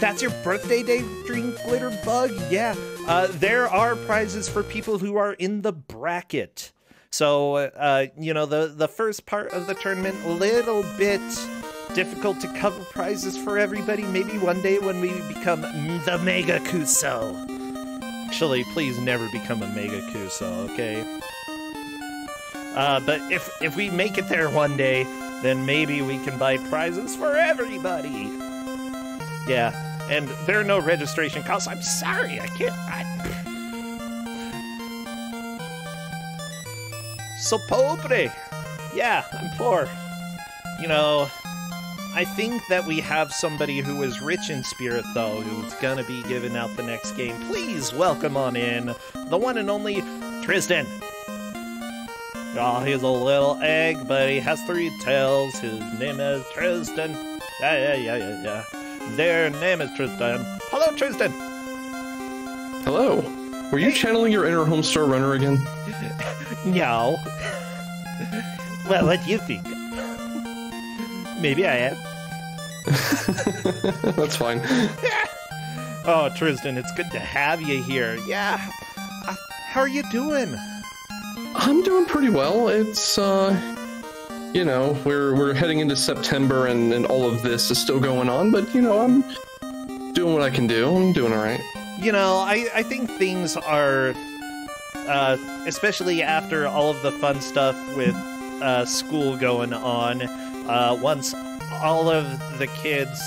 that's your birthday day dream glitter bug? Yeah. Uh, there are prizes for people who are in the bracket. So, uh, you know, the, the first part of the tournament, a little bit difficult to cover prizes for everybody. Maybe one day when we become the Mega Kuso. Actually, please never become a Mega Kuso, okay? Uh, but if if we make it there one day, then maybe we can buy prizes for everybody. Yeah, and there are no registration costs. I'm sorry, I can't. I... So pobre. Yeah, I'm poor. You know, I think that we have somebody who is rich in spirit, though, who's gonna be giving out the next game. Please welcome on in the one and only Trysdyn. Oh, he's a little egg, but he has three tails. His name is Trysdyn. Yeah, yeah, yeah, yeah, yeah. Their name is Trysdyn. Hello, Trysdyn. Hello. Were you channeling your inner Homestar Runner again? no. well, what do you think? Maybe I am. That's fine. oh, Trysdyn, it's good to have you here. Yeah. Uh, how are you doing? I'm doing pretty well. It's uh you know, we're we're heading into September and, and all of this is still going on, but you know, I'm doing what I can do. I'm doing all right. You know, I, I think things are uh, especially after all of the fun stuff with uh, school going on, uh, once all of the kids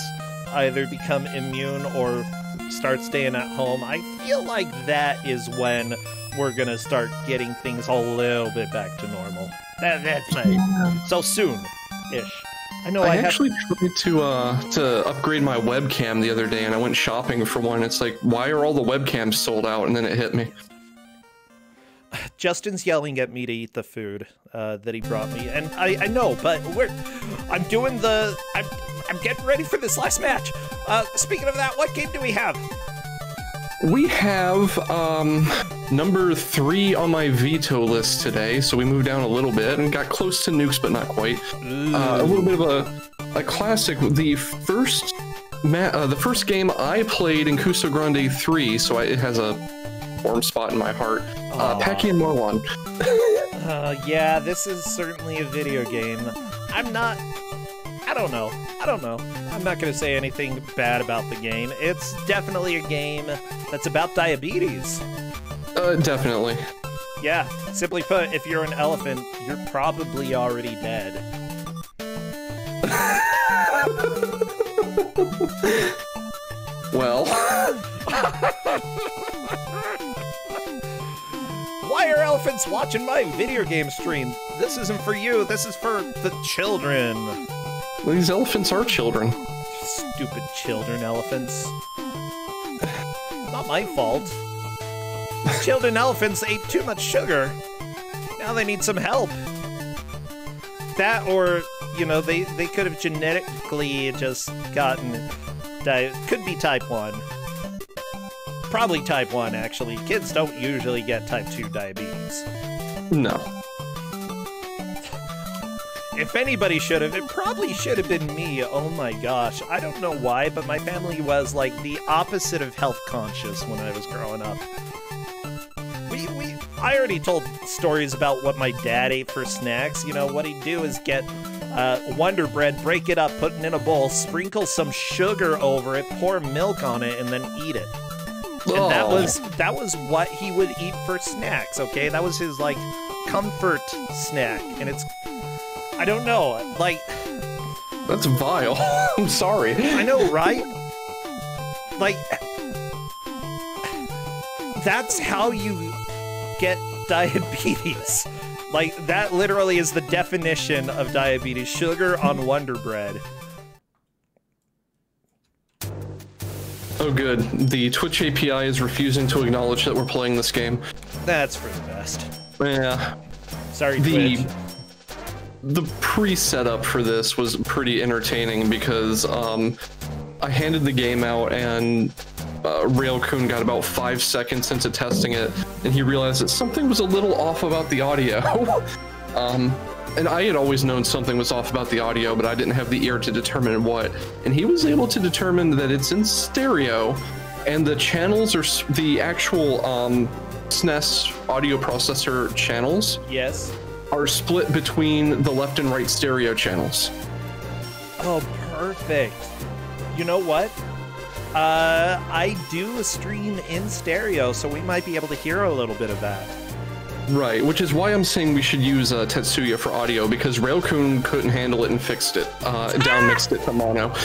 either become immune or start staying at home, I feel like that is when we're gonna start getting things a little bit back to normal. That, that's my yeah. so soon ish. I know. I, I actually have... tried to uh, to upgrade my webcam the other day, and I went shopping for one. It's like, why are all the webcams sold out? And then it hit me. Justin's yelling at me to eat the food uh, that he brought me, and I, I know, but we're I'm doing the I'm I'm getting ready for this last match. Uh, speaking of that, what game do we have? We have um, number three on my veto list today, so we moved down a little bit and got close to nukes, but not quite. Uh, a little bit of a, a classic. The first uh, the first game I played in Kuso Grande 3, so I, it has a warm spot in my heart. Uh, Packy and Marwan. uh, yeah, this is certainly a video game. I'm not I don't know. I don't know. I'm not going to say anything bad about the game. It's definitely a game that's about diabetes. Uh, definitely. Yeah, simply put, if you're an elephant, you're probably already dead. well. Why are elephants watching my video game stream? This isn't for you, this is for the children. These elephants are children. Stupid children elephants. Not my fault. children elephants ate too much sugar. Now they need some help. That or, you know, they, they could have genetically just gotten... Could be type 1. Probably type 1, actually. Kids don't usually get type 2 diabetes. No. If anybody should have, it probably should have been me. Oh my gosh. I don't know why, but my family was like the opposite of health conscious when I was growing up. We, we, I already told stories about what my dad ate for snacks. You know, what he'd do is get uh, Wonder Bread, break it up, put it in a bowl, sprinkle some sugar over it, pour milk on it, and then eat it. And oh. that was that was what he would eat for snacks. Okay, that was his like comfort snack, and it's I don't know. Like, that's vile. I'm sorry. I know, right? Like, that's how you get diabetes. Like, that literally is the definition of diabetes sugar on Wonder Bread. Oh, good. The Twitch API is refusing to acknowledge that we're playing this game. That's for the best. Yeah. Sorry, the, Twitch the pre-setup for this was pretty entertaining because um, I handed the game out and uh, Raelcun got about five seconds into testing it, and he realized that something was a little off about the audio. Um, and I had always known something was off about the audio, but I didn't have the ear to determine what. And he was able to determine that it's in stereo, and the channels are the actual um, SNES audio processor channels Yes. Are split between the left and right stereo channels. Oh, perfect. You know what? Uh, I do a stream in stereo, so we might be able to hear a little bit of that. Right, which is why I'm saying we should use uh, Tetsuya for audio because Raelcun couldn't handle it and fixed it, uh, down mixed it to mono.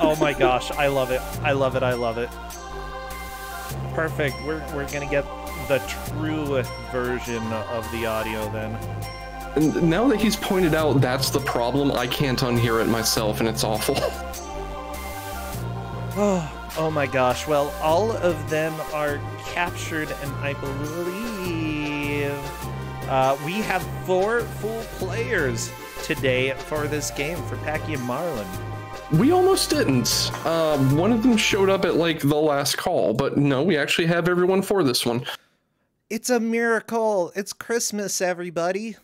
Oh my gosh, I love it. I love it. I love it. Perfect. We're we're gonna get the true version of the audio then. And now that he's pointed out that's the problem, I can't unhear it myself, and it's awful. Oh, oh my gosh. Well, all of them are captured, and I believe uh, we have four full players today for this game for Packy and Marlon. we almost didn't. Uh, one of them showed up at like the last call, but no, we actually have everyone for this one. It's a miracle. It's Christmas, everybody.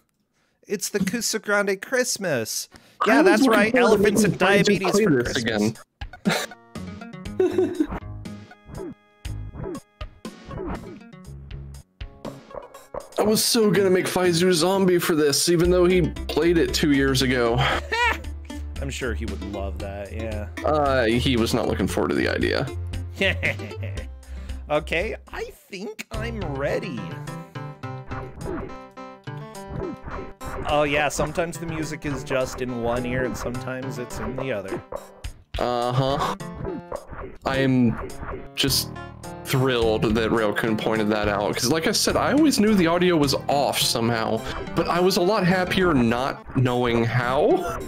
It's the Kuso Grande Christmas. Yeah, that's right. Elephants and diabetes for this Christmas. I was so gonna make Faizu zombie for this, even though he played it two years ago. I'm sure he would love that. Yeah. Uh, he was not looking forward to the idea. okay, I think I'm ready. Oh yeah, sometimes the music is just in one ear and sometimes it's in the other. Uh huh. I am just thrilled that Raelcun pointed that out because, like I said, I always knew the audio was off somehow, but I was a lot happier not knowing how.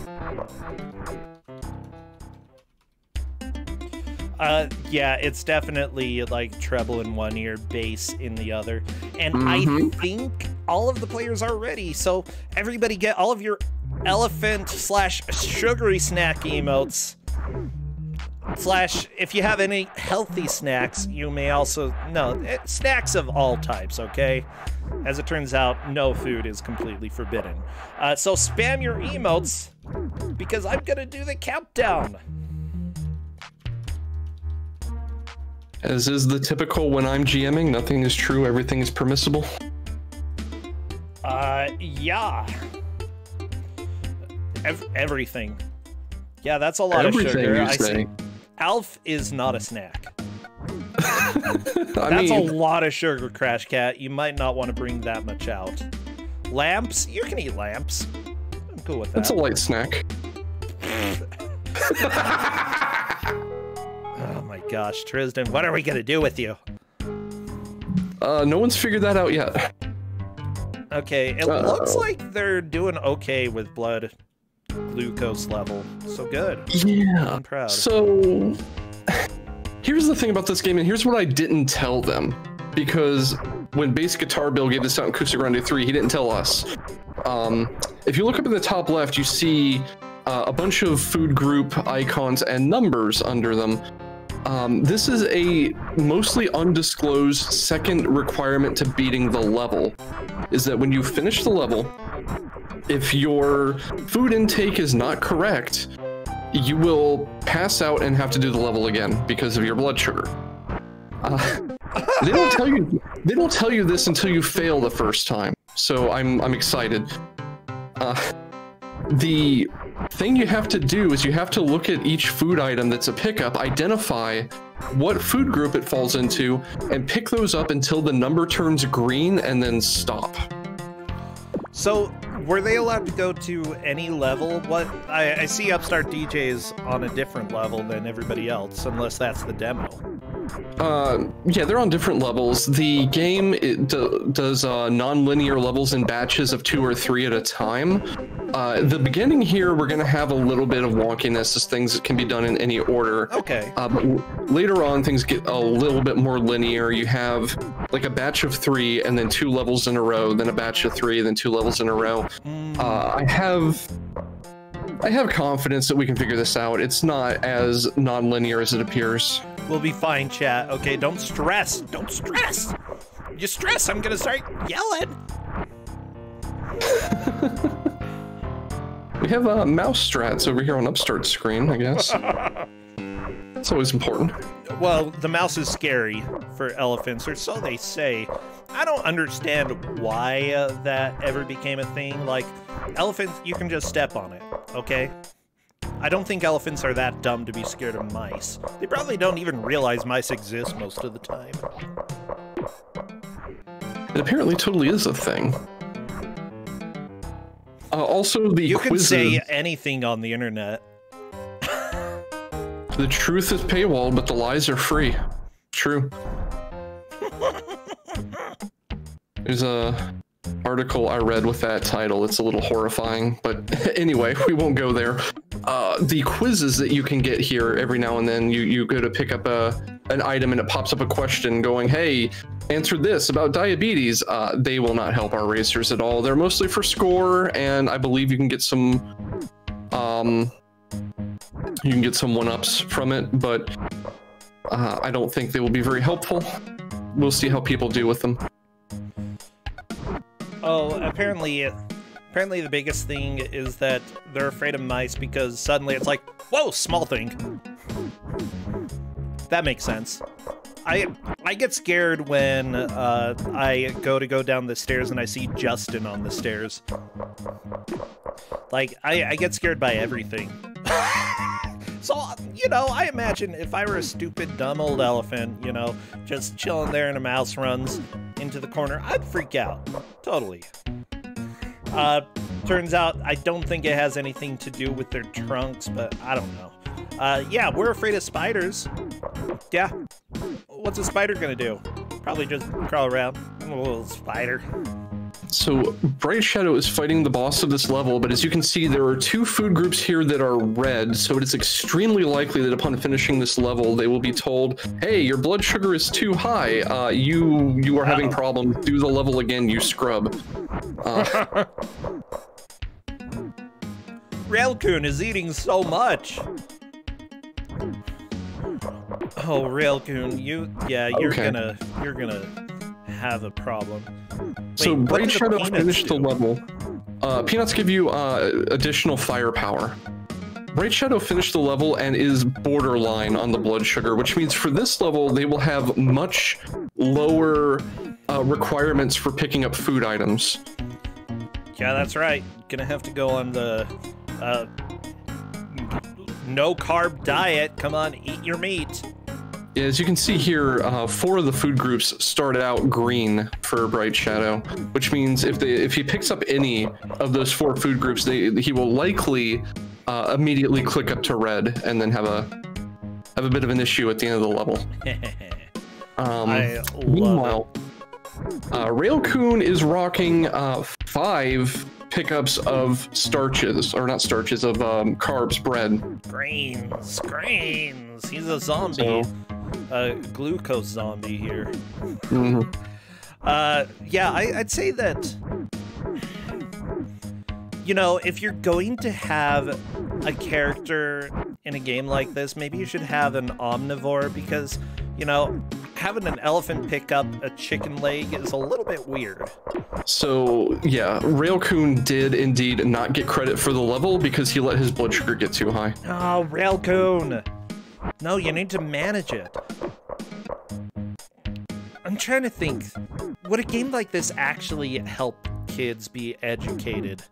Uh, yeah, it's definitely like treble in one ear, bass in the other. And I Mhm. think all of the players are ready. So everybody get all of your elephant slash sugary snack emotes. Slash, if you have any healthy snacks, you may also no eh, snacks of all types. Okay, as it turns out, no food is completely forbidden. Uh, so spam your emotes because I'm gonna do the countdown. As is the typical when I'm GMing, nothing is true, everything is permissible. Uh, yeah. Ev- everything. Yeah, that's a lot Everything of sugar. you I say. see. Alf is not a snack. That's mean, a lot of sugar, Crash Cat. You might not want to bring that much out. Lamps? You can eat lamps. I'm cool with that. that's a light snack. Oh my gosh, Trysdyn, what are we gonna do with you? Uh, no one's figured that out yet. Okay, it Uh-oh. looks like they're doing okay with blood glucose level. So good. Yeah. I'm proud. So, here's the thing about this game, and here's what I didn't tell them. Because when Bass Guitar Bill gave this out in Kuso Grande 3, he didn't tell us. Um, if you look up in the top left, you see uh, a bunch of food group icons and numbers under them. Um, this is a mostly undisclosed second requirement to beating the level. Is that when you finish the level, if your food intake is not correct, you will pass out and have to do the level again because of your blood sugar. Uh, they don't tell you. They don't tell you this until you fail the first time. So I'm I'm excited. Uh, the thing you have to do is you have to look at each food item that's a pickup, identify what food group it falls into, and pick those up until the number turns green and then stop. So, were they allowed to go to any level? What I, I see Upstart DJs on a different level than everybody else, unless that's the demo. Uh, yeah, they're on different levels. The game does uh, non-linear levels in batches of two or three at a time. Uh, the beginning here, we're going to have a little bit of wonkiness as things can be done in any order. Okay. Uh, but later on, things get a little bit more linear. You have like a batch of three, and then two levels in a row, then a batch of three, then two levels in a row. Mm, Uh, I have, I have confidence that we can figure this out. It's not as non-linear as it appears. we'll be fine, chat. Okay, don't stress. Don't stress. You stress, I'm gonna start yelling. we have uh, mouse strats over here on Upstart screen, I guess. That's always important. Well, the mouse is scary for elephants, or so they say. I don't understand why uh, that ever became a thing. Like, elephants, you can just step on it, okay? I don't think elephants are that dumb to be scared of mice. They probably don't even realize mice exist most of the time. It apparently totally is a thing. Uh, also, the You can say anything on the internet. The truth is paywalled, but the lies are free. True. There's a article I read with that title. It's a little horrifying, but anyway, we won't go there. Uh, the quizzes that you can get here every now and then, you you go to pick up a an item and it pops up a question going, "Hey, answer this about diabetes." Uh, they will not help our racers at all. They're mostly for score, and I believe you can get some um you can get some one-ups from it, but uh, I don't think they will be very helpful. We'll see how people do with them. Oh, apparently, apparently the biggest thing is that they're afraid of mice because suddenly it's like, whoa, small thing. That makes sense. I I get scared when uh, I go to go down the stairs and I see Justin on the stairs. Like I, I get scared by everything. so you know, I imagine if I were a stupid, dumb old elephant, you know, just chilling there and a mouse runs into the corner, I'd freak out. Totally. Uh, turns out I don't think it has anything to do with their trunks, but I don't know. Uh, yeah, we're afraid of spiders. Yeah. What's a spider gonna do? Probably just crawl around. I'm A little spider. So Bright Shadow is fighting the boss of this level, but as you can see, there are two food groups here that are red, so it is extremely likely that upon finishing this level, they will be told, "Hey, your blood sugar is too high. Uh, you you are having problems. Do the level again, you scrub." Uh, Raelcun is eating so much. Oh, Raelcun, you yeah, you're Okay. gonna you're gonna have a problem. so Wait, what Bright Shadow peanuts finished the level. Uh, peanuts give you uh, additional firepower. Bright Shadow finished the level and is borderline on the blood sugar, which means for this level they will have much lower uh, requirements for picking up food items. Yeah, that's right. Gonna have to go on the uh, no carb diet. Come on, eat your meat. As you can see here, uh, four of the food groups started out green for Bright Shadow, which means if they if he picks up any of those four food groups, they he will likely uh, immediately click up to red and then have a have a bit of an issue at the end of the level. Um, I love meanwhile, uh, Raelcun is rocking uh, five pickups of starches, or not starches, of um, carbs, bread. Grains, grains. He's a zombie. So- A glucose zombie here. Mhm. Uh, yeah, I, I'd say that. You know, if you're going to have a character in a game like this, maybe you should have an omnivore because, you know, having an elephant pick up a chicken leg is a little bit weird. So yeah, Raelcun did indeed not get credit for the level because he let his blood sugar get too high. Oh, Raelcun! No, you need to manage it. I'm trying to think. Would a game like this actually help kids be educated?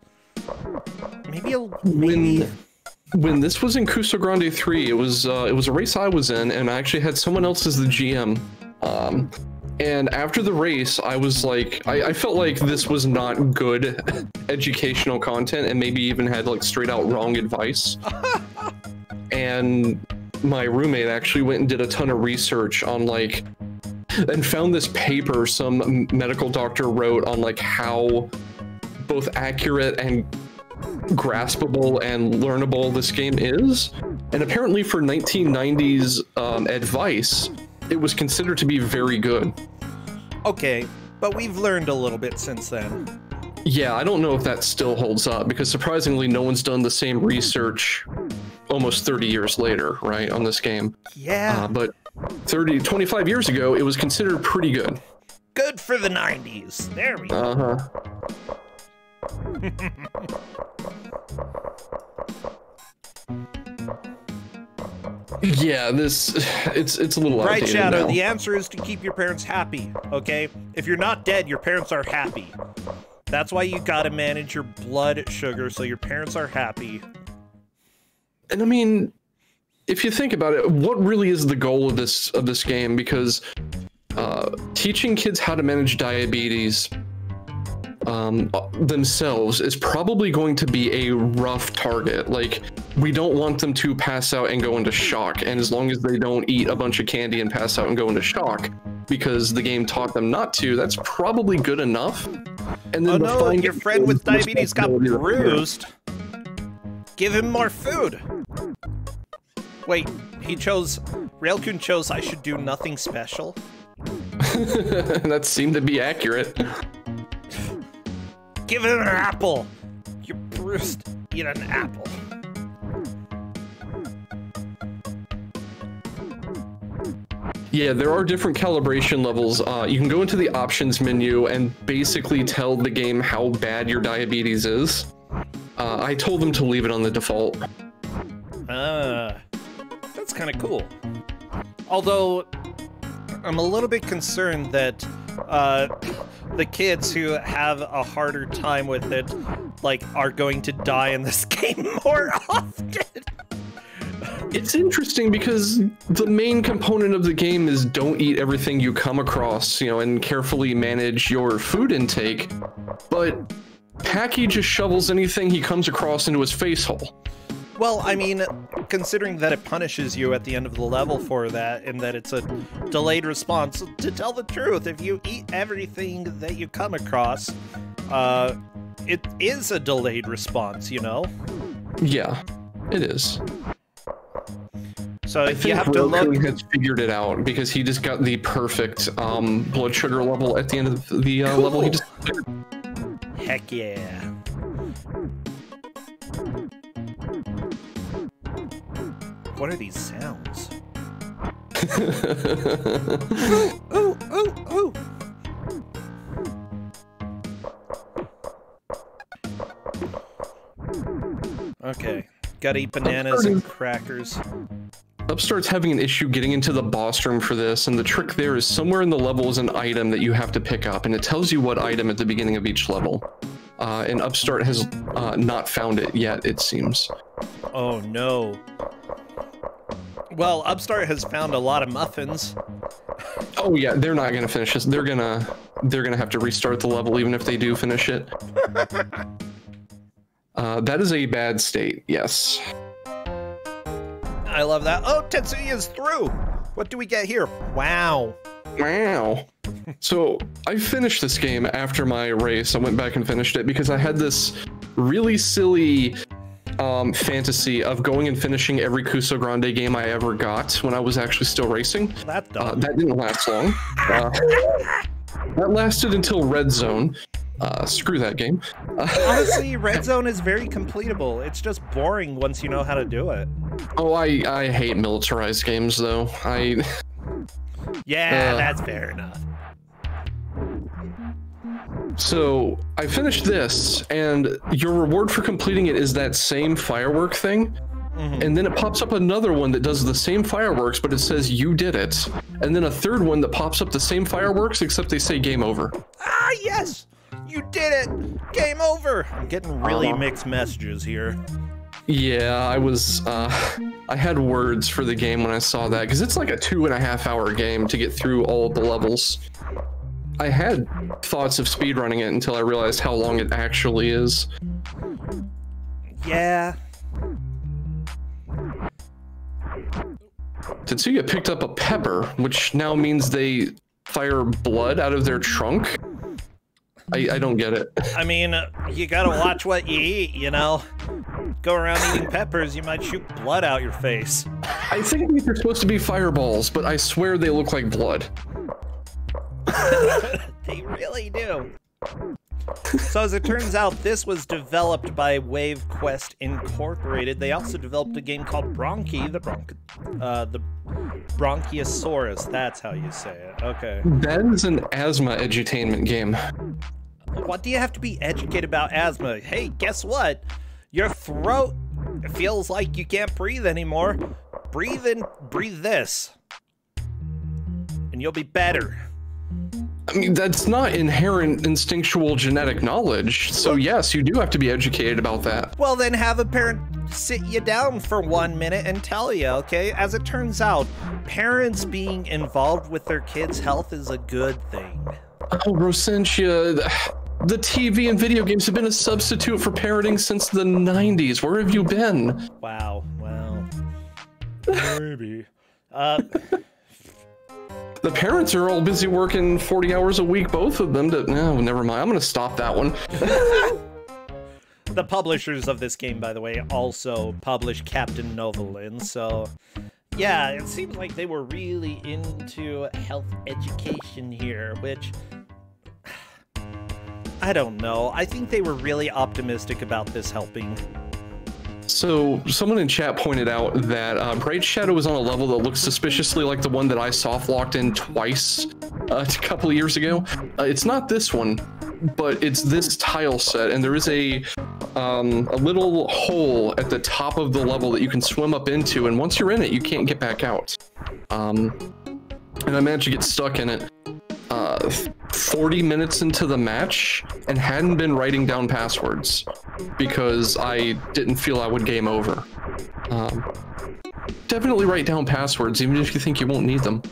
Maybe a maybe. When when this was in Kuso Grande 3, it was uh, it was a race I was in, and I actually had someone else as the GM. Um, and after the race, I was like, I, I felt like this was not good educational content, and maybe even had like straight out wrong advice. and my roommate actually went and did a ton of research on like and found this paper some medical doctor wrote on like how both accurate and graspable and learnable this game is. And apparently, for 1990s um, advice, it was considered to be very good. Okay, but we've learned a little bit since then. Yeah, I don't know if that still holds up because surprisingly, no one's done the same research almost 30 years later, right, on this game. Yeah, Uh, but 30, 25 years ago, it was considered pretty good. good for the 90s. There we go. Uh huh. Yeah, this it's it's a little Right, Shadow, now. the answer is to keep your parents happy, okay? If you're not dead, your parents are happy. That's why you gotta manage your blood sugar so your parents are happy. And I mean, if you think about it, what really is the goal of this of this game? Because uh, teaching kids how to manage diabetes um, themselves is probably going to be a rough target. Like, we don't want them to pass out and go into shock. And as long as they don't eat a bunch of candy and pass out and go into shock, because the game taught them not to, that's probably good enough. And Oh the no, your friend with diabetes got responsibility of the parent. bruised. Give him more food. Wait, he chose. Raelcun chose I should do nothing special. that seemed to be accurate. Give him an apple. You're bruised. Eat an apple. Yeah, there are different calibration levels. Uh, you can go into the options menu and basically tell the game how bad your diabetes is. Uh, I told them to leave it on the default. Ah, that's kind of cool. Although, I'm a little bit concerned that uh, the kids who have a harder time with it, like, are going to die in this game more often. It's interesting because the main component of the game is don't eat everything you come across, you know, and carefully manage your food intake. But Packy just shovels anything he comes across into his face hole. Well, I mean, considering that it punishes you at the end of the level for that, and that it's a delayed response, to tell the truth, if you eat everything that you come across, uh, it is a delayed response, you know? Yeah, it is. So I if think you have to look. Roku has figured it out because he just got the perfect um, blood sugar level at the end of the uh, level. He just Heck yeah. What are these sounds? Ooh, ooh, ooh! Okay, gotta eat bananas and crackers. Upstart's having an issue getting into the boss room for this, and the trick there is somewhere in the level is an item that you have to pick up, and it tells you what item at the beginning of each level. Uh, and Upstart has uh, not found it yet, it seems. Oh no. Well, Upstart has found a lot of muffins. Oh yeah, they're not gonna finish this. They're gonna they're gonna have to restart the level even if they do finish it. Uh, that is a bad state. Yes. I love that. Oh, Tetsuya's through. What do we get here? Wow. Wow. So I finished this game after my race. I went back and finished it because I had this really silly um, fantasy of going and finishing every Kuso Grande game I ever got when I was actually still racing. Uh, that didn't last long. Uh, that lasted until Red Zone. Uh, screw that game. Honestly, Red Zone is very completable. It's just boring once you know how to do it. oh, I I hate militarized games though. I Yeah, Uh. that's fair enough. So I finished this, and your reward for completing it is that same firework thing. And then it pops up another one that does the same fireworks, but it says you did it. And then a third one that pops up the same fireworks, except they say game over. Ah, yes! You did it! Game over! I'm getting really Uh-huh. mixed messages here. Yeah, I was, uh, I had words for the game when I saw that, because it's like a two and a half hour game to get through all of the levels. I had thoughts of speedrunning it until I realized how long it actually is. Yeah. Tetsuya picked up a pepper, which now means they fire blood out of their trunk. I, I don't get it. I mean, uh, you gotta watch what you eat, you know? Go around eating peppers, you might shoot blood out your face. I think these are supposed to be fireballs, but I swear they look like blood. They really do. So as it turns out, this was developed by Wave Quest Incorporated. They also developed a game called Bronkie, the Bronch, uh, the Bronchiasaurus. That's how you say it. Okay. That is an asthma edutainment game. what do you have to be educated about asthma? Hey, guess what? Your throat feels like you can't breathe anymore. Breathe in, breathe this, and you'll be better. I mean, that's not inherent instinctual genetic knowledge. So, yes, you do have to be educated about that. Well, then have a parent sit you down for one minute and tell you, okay? As it turns out, parents being involved with their kids' health is a good thing. Oh, Brossentia, the TV and video games have been a substitute for parenting since the 90s. Where have you been? Wow, well, maybe. Uh, The parents are all busy working 40 hours a week, both of them. To, no, never mind. I'm going to stop that one. the publishers of this game, by the way, also publish Captain Novolin, so yeah, it seems like they were really into health education here, which I don't know. I think they were really optimistic about this helping. So, someone in chat pointed out that uh, Bright Shadow is on a level that looks suspiciously like the one that I soft locked in twice uh, a couple of years ago. Uh, it's not this one, but it's this tile set, and there is a um, a little hole at the top of the level that you can swim up into, and once you're in it, you can't get back out. Um, and I managed to get stuck in it uh, 40 minutes into the match and hadn't been writing down passwords because I didn't feel I would game over. Um, definitely write down passwords, even if you think you won't need them.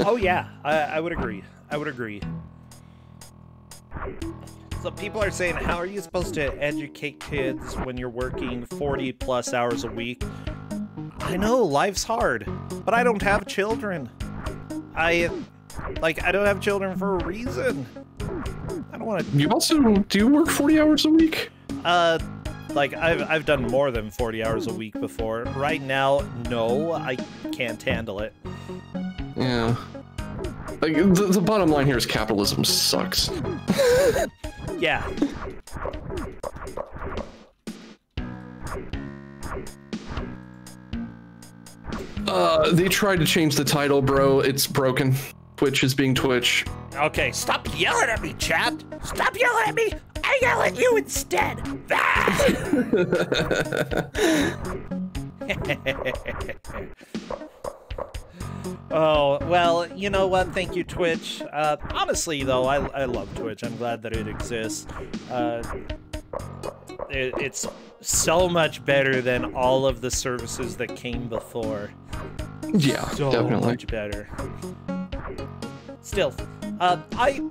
oh yeah, I, I would agree. I would agree. So people are saying, how are you supposed to educate kids when you're working 40 plus hours a week? I know, life's hard, but I don't have children. I, like, I don't have children for a reason. I don't want to. You also do you work 40 hours a week? Uh, like I've I've done more than 40 hours a week before. Right now, no, I can't handle it. Yeah. Like the, the bottom line here is capitalism sucks. Yeah. Uh, they tried to change the title, bro. It's broken. Twitch is being Twitch. Okay, stop yelling at me, chat. Stop yelling at me. I yell at you instead. oh, well, you know what? Thank you, Twitch. Uh, honestly, though, I, I love Twitch. I'm glad that it exists. Uh, it's so much better than all of the services that came before. Yeah, So definitely. much better. Still, uh, I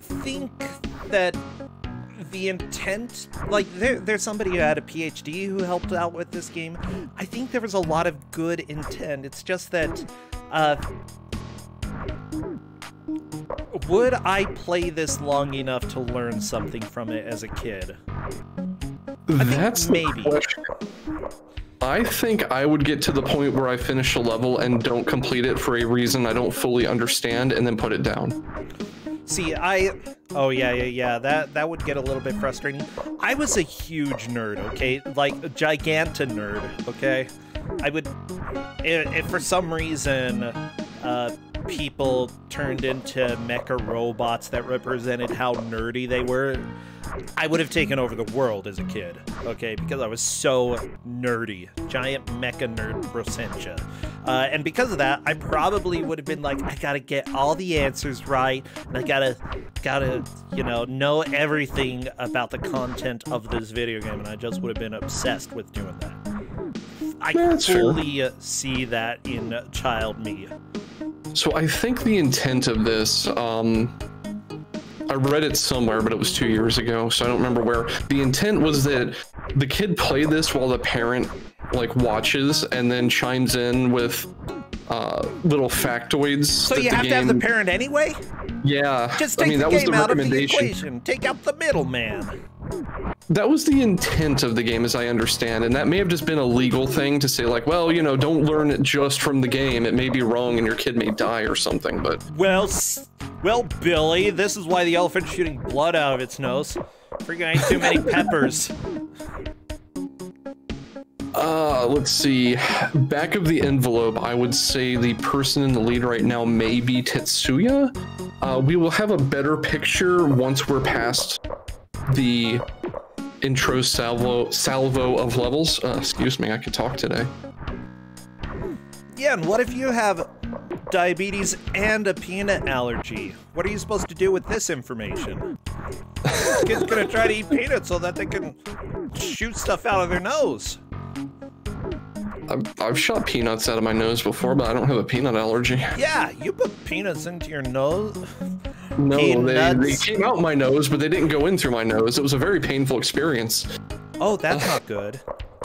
think that the intent, like, there, there's somebody who had a PhD who helped out with this game. I think there was a lot of good intent. It's just that, uh, would I play this long enough to learn something from it as a kid? That's maybe. I think I would get to the point where I finish a level and don't complete it for a reason I don't fully understand and then put it down. See, I oh yeah, yeah, yeah. That that would get a little bit frustrating. I was a huge nerd, okay, like a giganta nerd, okay. I would, if, if for some reason, uh, people turned into mecha robots that represented how nerdy they were, I would have taken over the world as a kid, okay, because I was so nerdy. Giant mecha nerd Brossentia. Uh, and because of that, I probably would have been like, I gotta get all the answers right, and I gotta, gotta, you know, know everything about the content of this video game, and I just would have been obsessed with doing that. I that's fully uh, see that in child me. So I think the intent of this, um, I read it somewhere, but it was two years ago, so I don't remember where. The intent was that the kid play this while the parent like watches and then chimes in with uh, little factoids. So that you the have to have the parent anyway? Yeah, Just I take mean the that was game the out of the equation. Take out the middleman. That was the intent of the game, as I understand, and that may have just been a legal thing to say, like, well, you know, don't learn it just from the game. It may be wrong, and your kid may die or something. But Well, well, Billy, this is why the elephant's shooting blood out of its nose. Freaking ate too many peppers. Uh, let's see. Back of the envelope, I would say the person in the lead right now may be Tetsuya. Uh, we will have a better picture once we're past the intro salvo salvo of levels. Uh, excuse me, I could talk today. Yeah, and what if you have diabetes and a peanut allergy? What are you supposed to do with this information? Kids gonna try to eat peanuts so that they can shoot stuff out of their nose. I've, I've shot peanuts out of my nose before, but I don't have a peanut allergy. Yeah, you put peanuts into your nose. No, they, they came out my nose, but they didn't go in through my nose. It was a very painful experience. Oh, that's not good.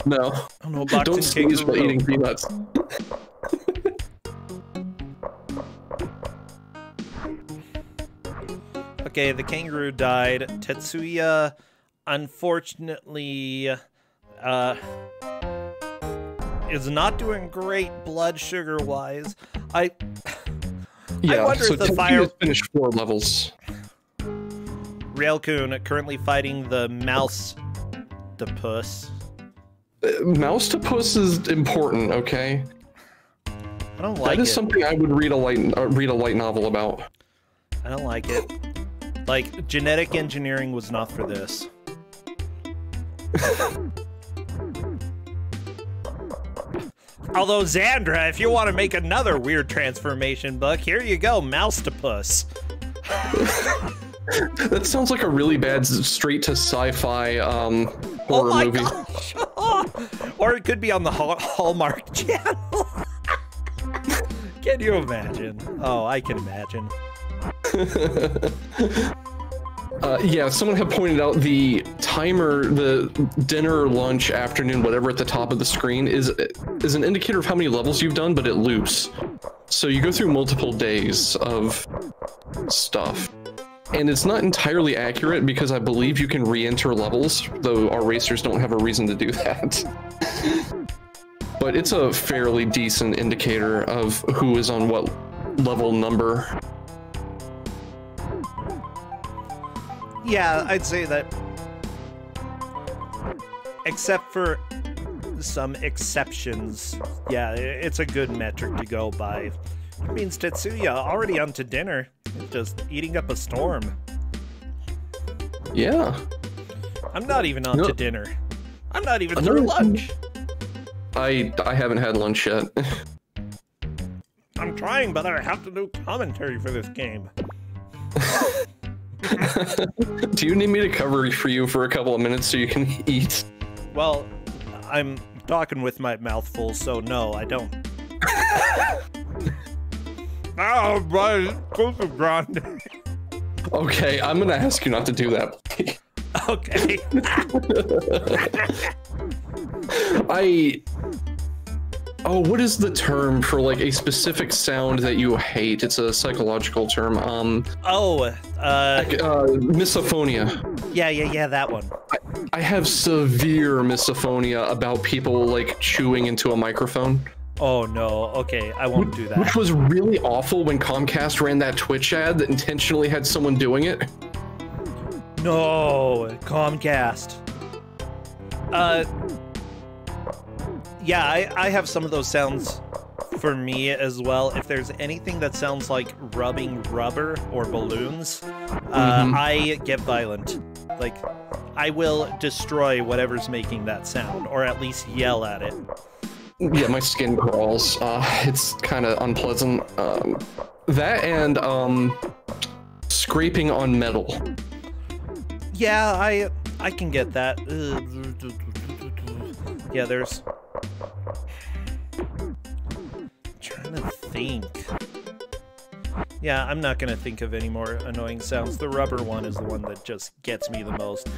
No, I don't know boxing don't sneeze by kangaroo. eating peanuts. Okay, the kangaroo died. Tetsuya, unfortunately, uh, is not doing great blood sugar wise. I Yeah, wonder so if the Tetsuya's fire- finished four levels. Raelcun currently fighting the mouse, the puss. Uh, Mouse to puss is important, okay? I don't like it. that is it. something I would read a light uh, read a light novel about. I don't like it. Like genetic engineering was not for this. Although Xandra, if you want to make another weird transformation book, here you go, mouse to puss. That sounds like a really bad straight to sci-fi um, Oh horror my movie. gosh! or it could be on the Hall- Hallmark Channel. can you imagine? Oh, I can imagine. Uh, yeah, someone had pointed out the timer, the dinner, lunch, afternoon, whatever at the top of the screen is is an indicator of how many levels you've done, but it loops. So you go through multiple days of stuff. And it's not entirely accurate because I believe you can re-enter levels, though our racers don't have a reason to do that. but it's a fairly decent indicator of who is on what level number. Yeah, I'd say that. Except for some exceptions, yeah, it's a good metric to go by. It means Tetsuya already on to dinner, just eating up a storm. Yeah. I'm not even on No. to dinner. I'm not even Another through lunch. I I haven't had lunch yet. I'm trying, but I have to do commentary for this game. Do you need me to cover for you for a couple of minutes so you can eat? Well, I'm talking with my mouth full, so no, I don't. oh, but Crucial Grande. Okay, I'm gonna ask you not to do that. Okay. I. Oh, what is the term for like a specific sound that you hate? It's a psychological term. Um, Oh, uh, uh, misophonia. yeah, yeah, yeah, that one. I have severe misophonia about people like chewing into a microphone, Oh no. Okay, I won't do that. which was really awful when Comcast ran that Twitch ad that intentionally had someone doing it. No, Comcast. Uh, yeah, I, I have some of those sounds for me as well. If there's anything that sounds like rubbing rubber or balloons, uh, Mhm. I get violent. Like, I will destroy whatever's making that sound, or at least yell at it. yeah, my skin crawls. Uh, it's kind of unpleasant. Um, that and um, scraping on metal. Yeah, I I can get that. Yeah, there's. Trying to think. Yeah, I'm not gonna think of any more annoying sounds. The rubber one is the one that just gets me the most.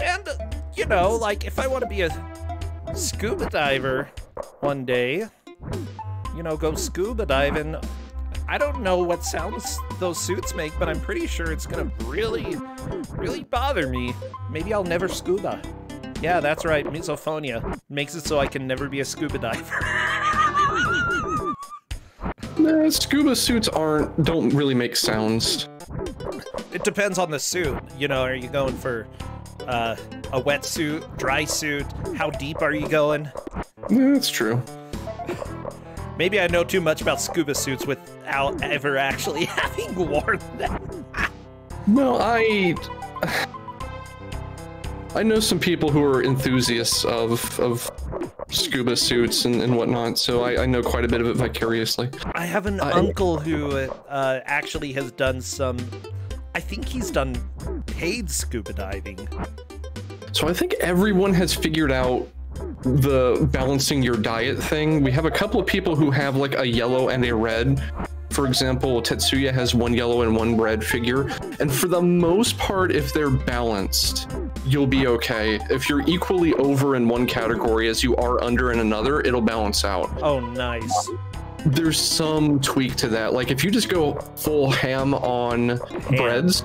And uh, you know, like if I want to be a scuba diver one day, you know, go scuba diving. I don't know what sounds those suits make, but I'm pretty sure it's gonna really, really bother me. Maybe I'll never scuba. Yeah, that's right, misophonia makes it so I can never be a scuba diver. Nah, scuba suits aren't don't really make sounds. it depends on the suit. You know, are you going for uh, a wetsuit, dry suit? How deep are you going? Yeah, that's true. Maybe I know too much about scuba suits without ever actually having worn them. No, I. I know some people who are enthusiasts of of scuba suits and, and whatnot, so I, I know quite a bit of it vicariously. I have an I- uncle who uh, actually has done some. I think he's done paid scuba diving. So I think everyone has figured out the balancing your diet thing. We have a couple of people who have like a yellow and a red. For example, Tetsuya has one yellow and one red figure. And for the most part, if they're balanced, you'll be okay. If you're equally over in one category as you are under in another, it'll balance out. Oh, nice. There's some tweak to that. Like if you just go full ham on breads,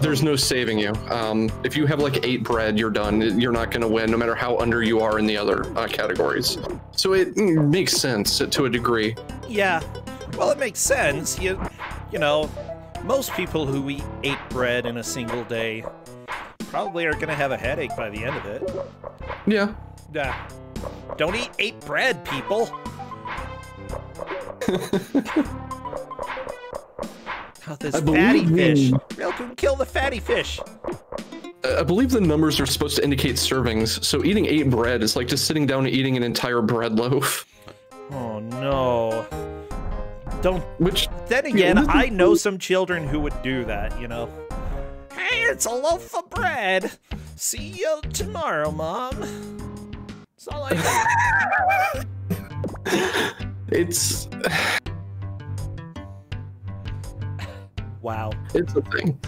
there's no saving you. Um, if you have like eight bread, you're done. You're not going to win, no matter how under you are in the other uh, categories. So it mm, makes sense to a degree. Yeah. Well, it makes sense. You, you know, most people who eat eight bread in a single day probably are gonna have a headache by the end of it. Yeah. Yeah. Don't eat eight bread, people. Oh, this I fatty fish. Raelcun kill the fatty fish. Uh, I believe the numbers are supposed to indicate servings. So eating eight bread is like just sitting down and eating an entire bread loaf. Oh no. Don't. Which Then again, is I know some children who would do that. You know. Hey, it's a loaf of bread. See you tomorrow, mom. That's all I it's wow. it's a thing.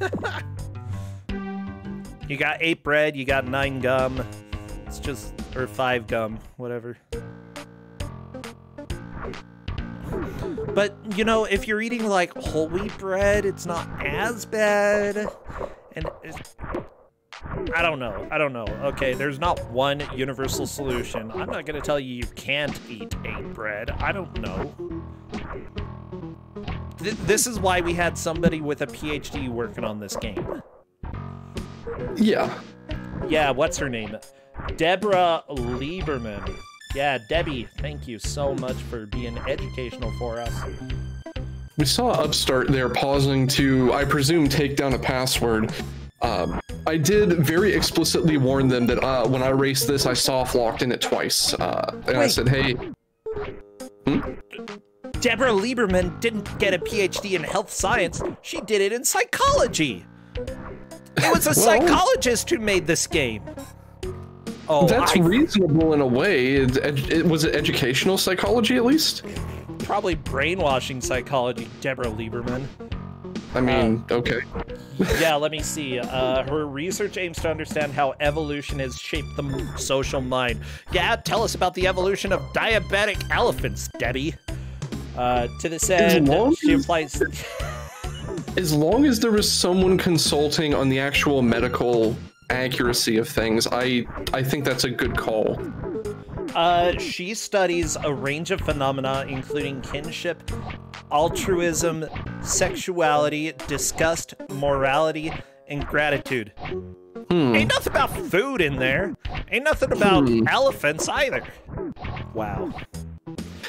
You got eight bread. You got nine gum. It's just or five gum, whatever. But you know, if you're eating like whole wheat bread, it's not as bad. And it's, I don't know. I don't know. Okay, there's not one universal solution. I'm not gonna tell you you can't eat eight bread. I don't know. Th- this is why we had somebody with a PhD working on this game. Yeah. Yeah, what's her name? Deborah Lieberman. Yeah, Debbie, thank you so much for being educational for us. We saw Upstart there pausing to, I presume, take down a password. Um, I did very explicitly warn them that uh, when I raced this, I soft locked in it twice. Uh, and I said, hey, Deborah Lieberman didn't get a PhD in health science, she did it in psychology. It was a psychologist who made this game. Oh, that's I reasonable in a way. It, it, was it educational psychology at least? probably brainwashing psychology, Deborah Lieberman. I mean, okay. yeah, let me see. Uh, her research aims to understand how evolution has shaped the social mind. Yeah, tell us about the evolution of diabetic elephants, Debbie. Uh, to this end, she applies. As long as there was someone consulting on the actual medical accuracy of things, I I think that's a good call. Uh, she studies a range of phenomena, including kinship, altruism, sexuality, disgust, morality, and gratitude. Ain't nothing about food in there. Ain't nothing about elephants either. Wow.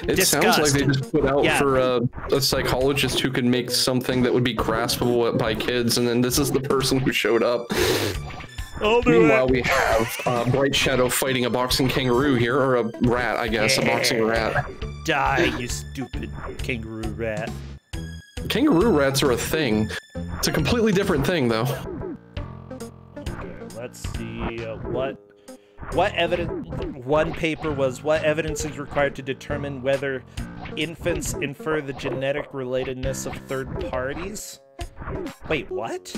It sounds like they just put out Yeah. for a, a psychologist who can make something that would be graspable by kids, and then this is the person who showed up. I'll do Meanwhile, we have uh, Bright Shadow fighting a boxing kangaroo here, or a rat, I guess, a boxing rat. Die, you stupid kangaroo rat. Kangaroo rats are a thing. It's a completely different thing, though. Okay, let's see uh, what what evidence one paper was what evidence is required to determine whether infants infer the genetic relatedness of third parties wait what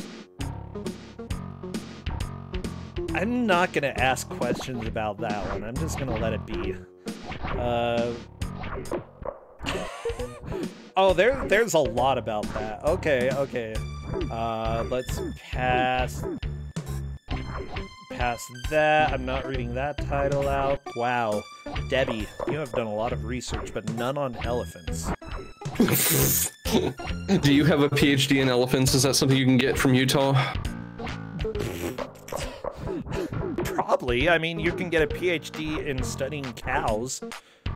i'm not gonna ask questions about that one i'm just gonna let it be uh oh there there's a lot about that okay okay uh let's pass Pass that. I'm not reading that title out. Wow. Debbie, you have done a lot of research, but none on elephants. Do you have a PhD in elephants? Is that something you can get from Utah? Probably. I mean, you can get a PhD in studying cows.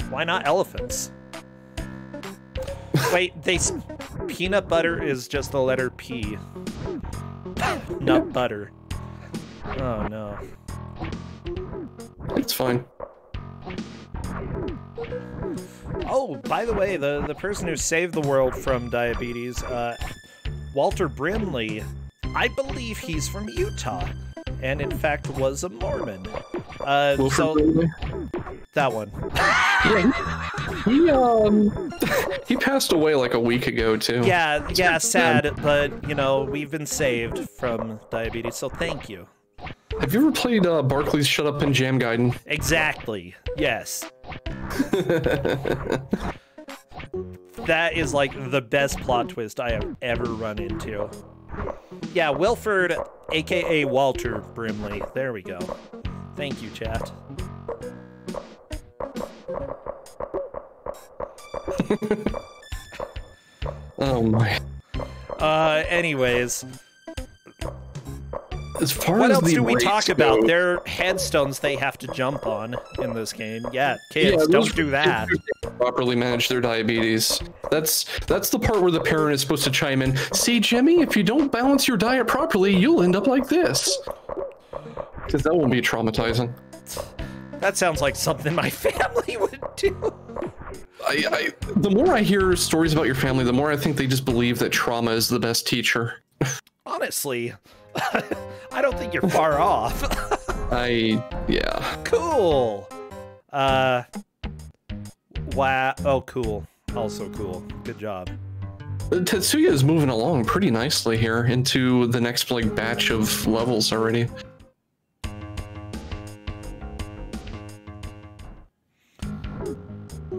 Why not elephants? Wait, they s- peanut butter is just the letter P. Nut butter. Oh no. It's fine. Oh, by the way, the the person who saved the world from diabetes, uh, Walter Brimley, I believe he's from Utah, and in fact was a Mormon. Uh, Wilford so Brimley? that one. He um he passed away like a week ago too. Yeah, yeah, sad, but you know we've been saved from diabetes, so thank you. Have you ever played uh, Barkley's Shut Up and Jam Gaiden? Exactly. Yes. that is like the best plot twist I have ever run into. Yeah, Wilford, aka Walter Brimley. There we go. Thank you, chat. Oh my. Uh, anyways, As far what as else do we talk about? goes- There are headstones they have to jump on in this game. Yeah, Yeah, kids, those don't do that. Properly manage their diabetes. That's that's the part where the parent is supposed to chime in. See, Jimmy, if you don't balance your diet properly, you'll end up like this. Because that won't be traumatizing. That sounds like something my family would do. I, I the more I hear stories about your family, the more I think they just believe that trauma is the best teacher. Honestly, I don't think you're far off. I yeah. cool. Uh, wow. Oh, cool. Also cool. Good job. Tetsuya is moving along pretty nicely here into the next like batch of levels already.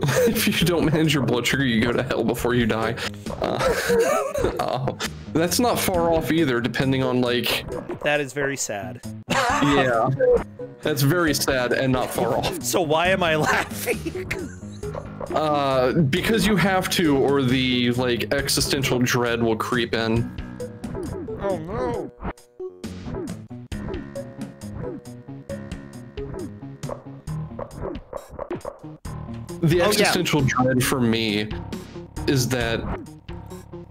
if you don't manage your blood sugar, you go to hell before you die. Uh, uh, that's not far off either, depending on like. That is very sad. Yeah, that's very sad and not far off. So why am I laughing? Uh, because you have to, or the like existential dread will creep in. oh no. The Oh, yeah. existential dread for me is that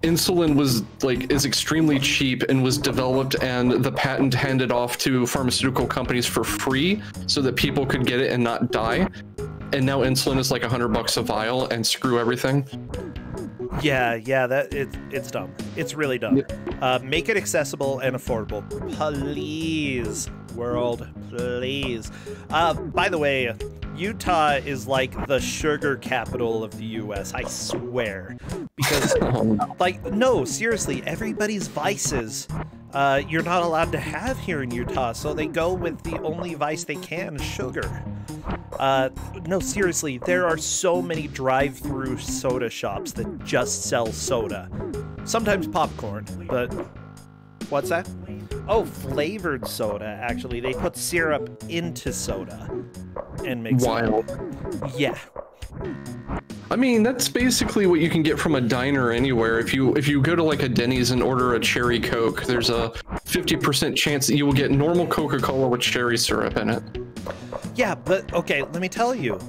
insulin was like is extremely cheap and was developed and the patent handed off to pharmaceutical companies for free so that people could get it and not die. And now insulin is like a hundred bucks a vial and screw everything. Yeah, yeah. That it, it's dumb. It's really dumb. Uh, make it accessible and affordable, please, world, please. Uh, by the way, Utah is like the sugar capital of the U.S. I swear, because Um, like no seriously everybody's vices uh, you're not allowed to have here in utah so they go with the only vice they can sugar uh, no seriously there are so many drive-through soda shops that just sell soda sometimes popcorn but what's that oh flavored soda actually they put syrup into soda and it wild. yeah I mean, that's basically what you can get from a diner anywhere. If you if you go to like a Denny's and order a cherry Coke, there's a 50% chance that you will get normal Coca-Cola with cherry syrup in it. Yeah, but okay, let me tell you.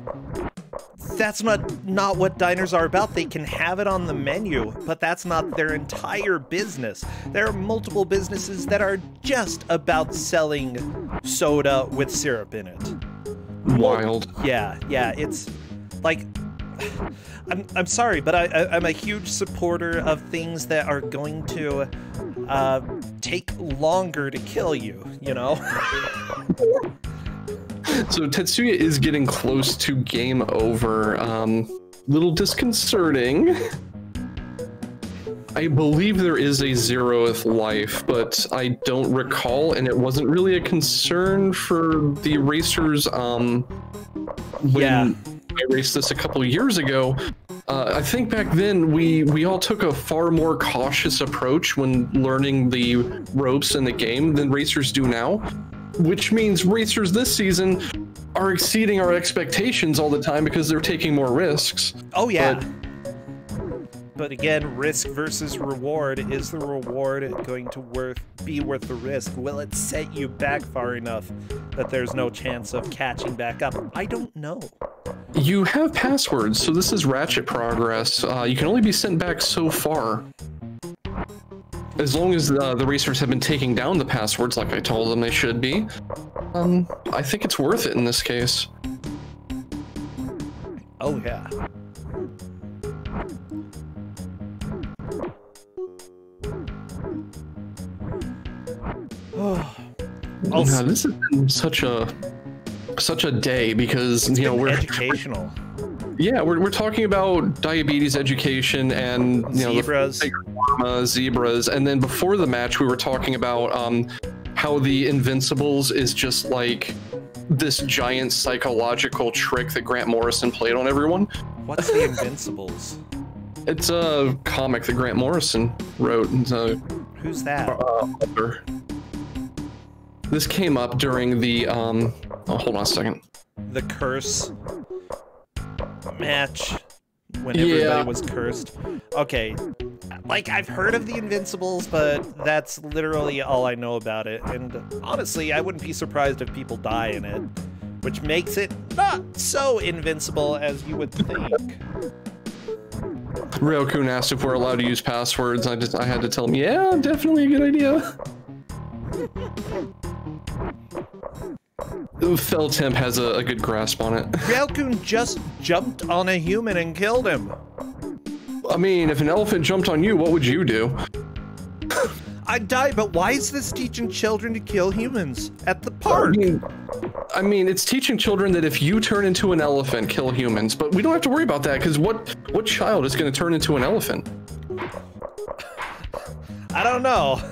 That's not not what diners are about. They can have it on the menu, but that's not their entire business. There are multiple businesses that are just about selling soda with syrup in it. Wild. Yeah, yeah, it's like I'm I'm sorry, but I, I I'm a huge supporter of things that are going to uh, take longer to kill you. You know. So Tetsuya is getting close to game over. Um, little disconcerting. I believe there is a zeroth life, but I don't recall, and it wasn't really a concern for the racers. Um, when Yeah. I raced this a couple years ago, uh, I think back then we we all took a far more cautious approach when learning the ropes in the game than racers do now which means racers this season are exceeding our expectations all the time because they're taking more risks. Oh yeah. but again, risk versus reward. Is the reward going to worth be worth the risk? Will it set you back far enough that there's no chance of catching back up? I don't know. You have passwords, so this is ratchet progress. Uh, you can only be sent back so far. As long as uh, the racers have been taking down the passwords like I told them they should be, um, I think it's worth it in this case. Oh, yeah. Oh. Also, this has been such a such a day because you know we're educational. Yeah, we're, we're talking about diabetes education and you zebras. know the, zebras, and then before the match we were talking about um, how the Invincibles is just like this giant psychological trick that Grant Morrison played on everyone. What's the Invincibles? it's a comic that Grant Morrison wrote. A, Who's that? Uh, this came up during the um. Oh, hold on a second. The curse match when everybody yeah. was cursed. Okay, like I've heard of the Invincibles, but that's literally all I know about it. And honestly, I wouldn't be surprised if people die in it, which makes it not so invincible as you would think. Raelcun asked if we're allowed to use passwords. I just I had to tell him, yeah, definitely a good idea. Feltemp has a, a, good grasp on it. Raelcun just jumped on a human and killed him. I mean, if an elephant jumped on you, what would you do? I'd die, but why is this teaching children to kill humans at the park? I mean, I mean, it's teaching children that if you turn into an elephant, kill humans. But we don't have to worry about that because what what child is going to turn into an elephant? I don't know.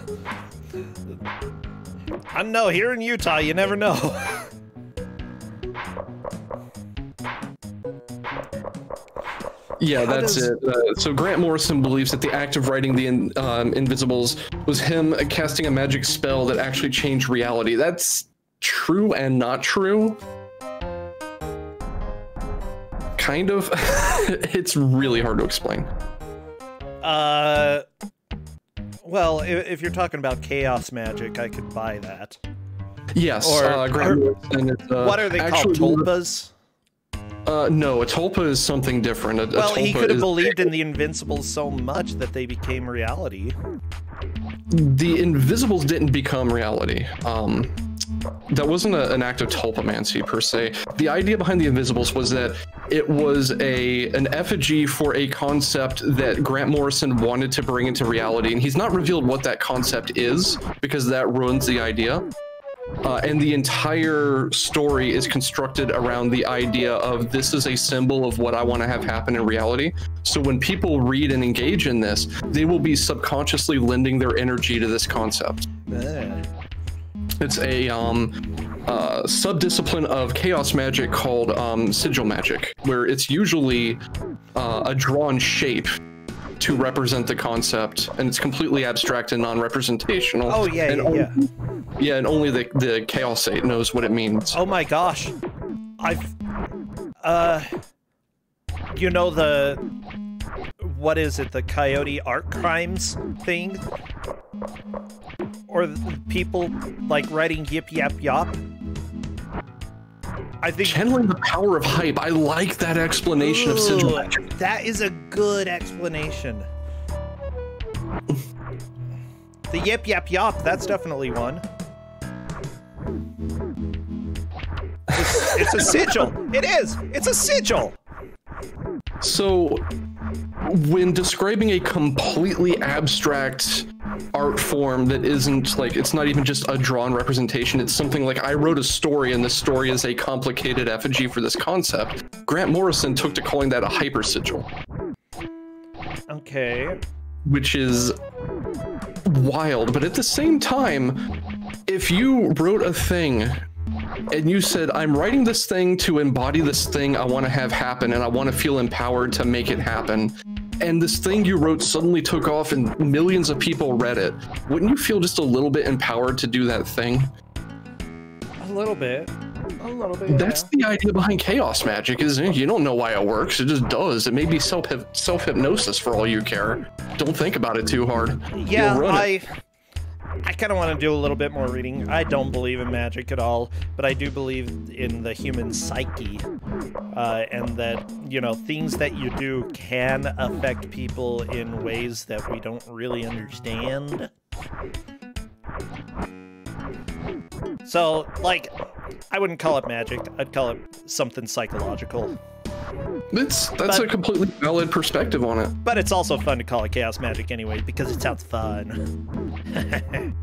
I don't know, here in Utah, you never know. Yeah, How that's does... it. Uh, so Grant Morrison believes that the act of writing the in, um, Invisibles was him casting a magic spell that actually changed reality. That's true and not true. Kind of. it's really hard to explain. Uh, well, if, if, you're talking about chaos magic, I could buy that. Yes. Or, uh, or uh, what are they called? Tulpas. Uh, no, a tulpa is something different. A, well, a he could have believed in the Invincibles so much that they became reality. The Invisibles didn't become reality. Um, that wasn't a, an act of tulpamancy per se. The idea behind the Invisibles was that it was a an effigy for a concept that Grant Morrison wanted to bring into reality, and he's not revealed what that concept is because that ruins the idea. Uh, and the entire story is constructed around the idea of this is a symbol of what I want to have happen in reality. So when people read and engage in this, they will be subconsciously lending their energy to this concept. It's a um, uh, subdiscipline of chaos magic called um, sigil magic, where it's usually uh, a drawn shape to represent the concept, and it's completely abstract and non-representational. Oh yeah, and yeah, only, yeah. Yeah, and only the the Chaos Eight knows what it means. Oh my gosh, I've uh, you know the what is it? The Coyote Art Crimes thing, or people like writing Yip Yap Yop. I think channeling the power of hype. I like that explanation Ooh, of sigil magic. That is a good explanation. the Yip Yap Yop, that's definitely one. It's, it's a sigil. It is. It's a sigil. So, when describing a completely abstract art form that isn't like it's not even just a drawn representation it's something like i wrote a story and this story is a complicated effigy for this concept grant morrison took to calling that a hyper sigil okay. Which is wild but at the same time if you wrote a thing and you said, I'm writing this thing to embody this thing I want to have happen, and I want to feel empowered to make it happen. And this thing you wrote suddenly took off, and millions of people read it. Wouldn't you feel just a little bit empowered to do that thing? A little bit. A little bit. That's the idea behind chaos magic, isn't? You don't know why it works. It just does. It may be self self hypnosis for all you care. Don't think about it too hard. Yeah, You'll it. I kind of want to do a little bit more reading. I don't believe in magic at all, but I do believe in the human psyche, uh, and that you know things that you do can affect people in ways that we don't really understand. So, like, I wouldn't call it magic. I'd call it something psychological. That's that's But- a completely valid perspective on it. But it's also fun to call it chaos magic anyway because it sounds fun.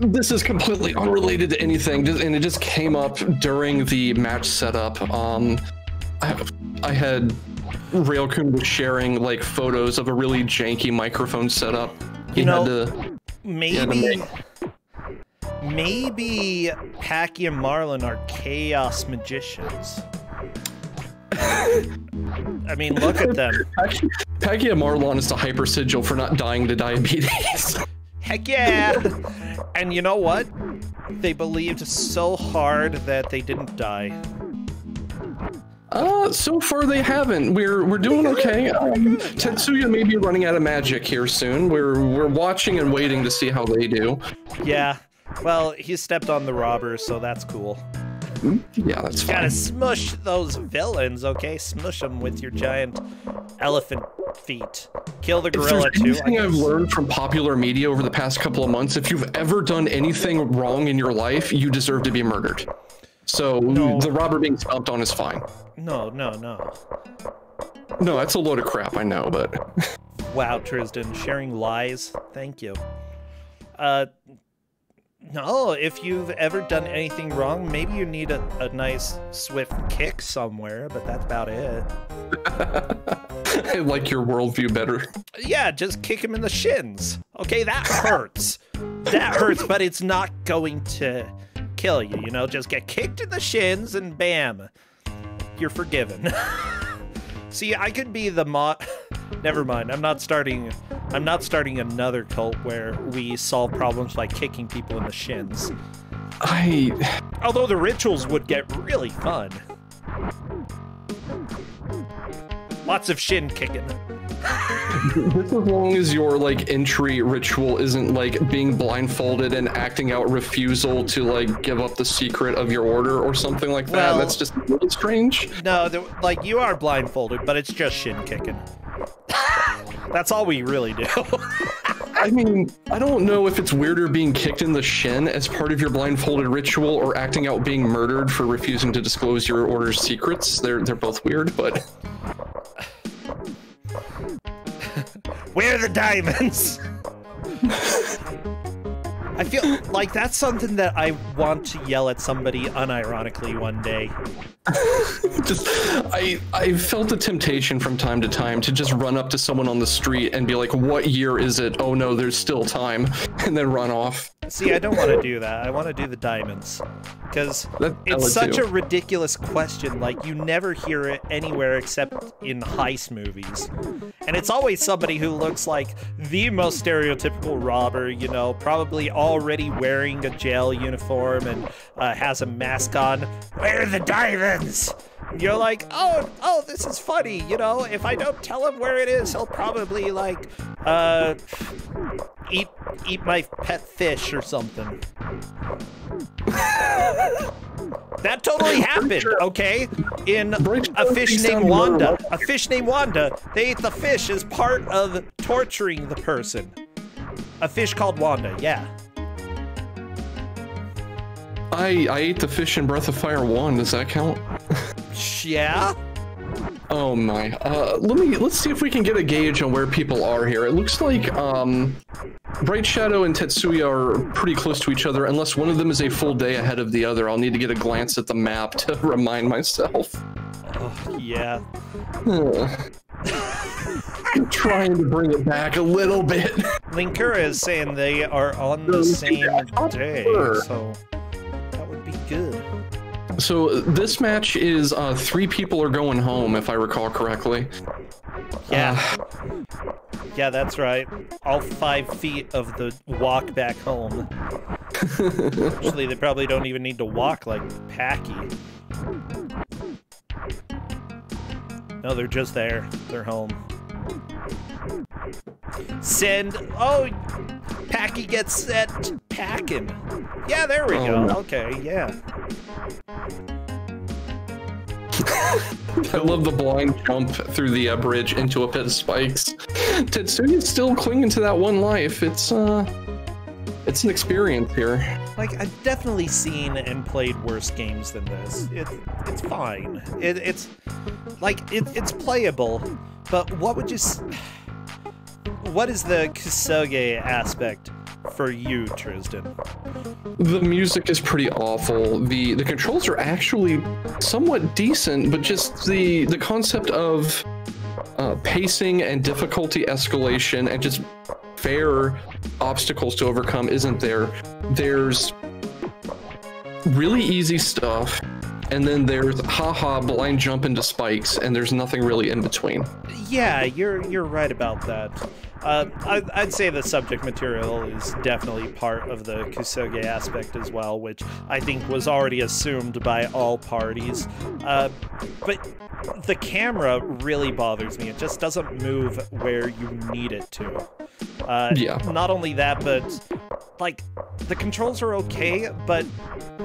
This is completely unrelated to anything, and it just came up during the match setup. Um, I, I had Raelcun was sharing like photos of a really janky microphone setup. He You know- to, Maybe, maybe Packy and Marlon are chaos magicians. I mean, look at them. Packy and Marlon is the hyper sigil for not dying to diabetes. Heck yeah! And you know what? They believed so hard that they didn't die. Uh, so far they haven't. We're we're doing okay. Um, Tetsuya may be running out of magic here soon. We're we're watching and waiting to see how they do. Yeah. Well, he stepped on the robber, so that's cool. Yeah, that's fine. Gotta smush those villains, okay? Smush them with your giant elephant feet. Kill the If there's gorilla too. I anything I've learned from popular media over the past couple of months, if you've ever done anything wrong in your life, you deserve to be murdered. So No. the robber being stomped on is fine. No, no, no. No, that's a load of crap. I know, but Wow, Trysdyn, sharing lies. Thank you. Uh, no, if you've ever done anything wrong, maybe you need a, a nice swift kick somewhere, but that's about it. I like your worldview better. Yeah, just kick him in the shins. Okay, that hurts. that hurts, but it's not going to kill you, you know? Just get kicked in the shins and bam, you're forgiven. See, I could be the mo Never mind. I'm not starting I'm not starting another cult where we solve problems by kicking people in the shins. I Although the rituals would get really fun. Lots of shin kicking. Just as long as your like entry ritual isn't like being blindfolded and acting out refusal to like give up the secret of your order or something like that, Well- that's just a little strange. No, the, like you are blindfolded, but it's just shin kicking. That's all we really do. I mean, I don't know if it's weirder being kicked in the shin as part of your blindfolded ritual or acting out being murdered for refusing to disclose your order's secrets. They're they're both weird, but Where are the diamonds? I feel like that's something that I want to yell at somebody unironically one day. just I I felt a temptation from time to time to just run up to someone on the street and be like, "What year is it? Oh no, there's still time," and then run off. See, I don't want to do that. I want to do the diamonds. Because it's such too. a ridiculous question. Like, you never hear it anywhere except in heist movies. And it's always somebody who looks like the most stereotypical robber, you know, probably already wearing a jail uniform and uh, has a mask on. Where are the diamonds? You're like, oh, oh, this is funny. You know, if I don't tell him where it is, he'll probably like, uh, eat eat my pet fish or something. that totally happened, okay? In a fish named Wanda. A fish named Wanda. They ate the fish as part of torturing the person. A fish called Wanda, yeah. I I ate the fish in Breath of Fire one. Does that count? Yeah? Oh my. Uh, let me let's see if we can get a gauge on where people are here. It looks like um, Bright Shadow and Tetsuya are pretty close to each other, unless one of them is a full day ahead of the other. I'll need to get a glance at the map to remind myself. Oh, yeah. I'm trying to bring it back a little bit. Linkura is saying they are on the same day, so that would be good. So this match is uh, three people are going home, if I recall correctly. Yeah. Uh, Yeah, that's right. All five feet of the walk back home. Actually, they probably don't even need to walk like Packy. No, they're just there. They're home. Send. Oh, Packy gets set packing. Yeah, there we Oh, go. no. Okay, yeah. I love the blind jump through the uh, bridge into a pit of spikes. Tetsuya's still clinging to that one life. It's uh, it's an experience here. Like I've definitely seen and played worse games than this. It, it's fine. It, it's like it, it's playable, but what would you? What is the Kusoge aspect for you, Trysdyn? The music is pretty awful. The the controls are actually somewhat decent, but just the the concept of uh, pacing and difficulty escalation and just fair obstacles to overcome isn't there. There's really easy stuff, and then there's haha blind jump into spikes, and there's nothing really in between. Yeah, you're you're right about that. Uh, I, I'd say the subject material is definitely part of the Kusoge aspect as well, which I think was already assumed by all parties. Uh, but the camera really bothers me. It just doesn't move where you need it to. Uh, Yeah. Not only that, but like the controls are okay, but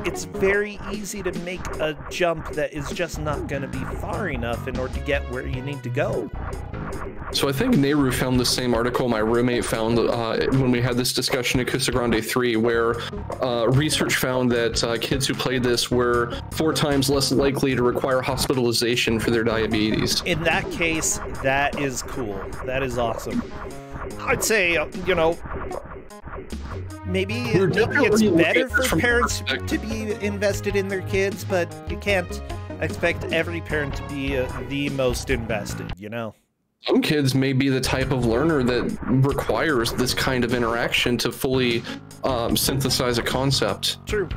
it's very easy to make a jump that is just not going to be far enough in order to get where you need to go. So I think Nehru found the same article my roommate found uh, when we had this discussion at Kuso Grande 3, where uh, research found that uh, kids who played this were four times less likely to require hospitalization for their diabetes. In that case, that is cool. That is awesome. I'd say, uh, you know, maybe, maybe it's better for parents to be invested in their kids, but you can't expect every parent to be uh, the most invested, you know? Some kids may be the type of learner that requires this kind of interaction to fully um, synthesize a concept. True.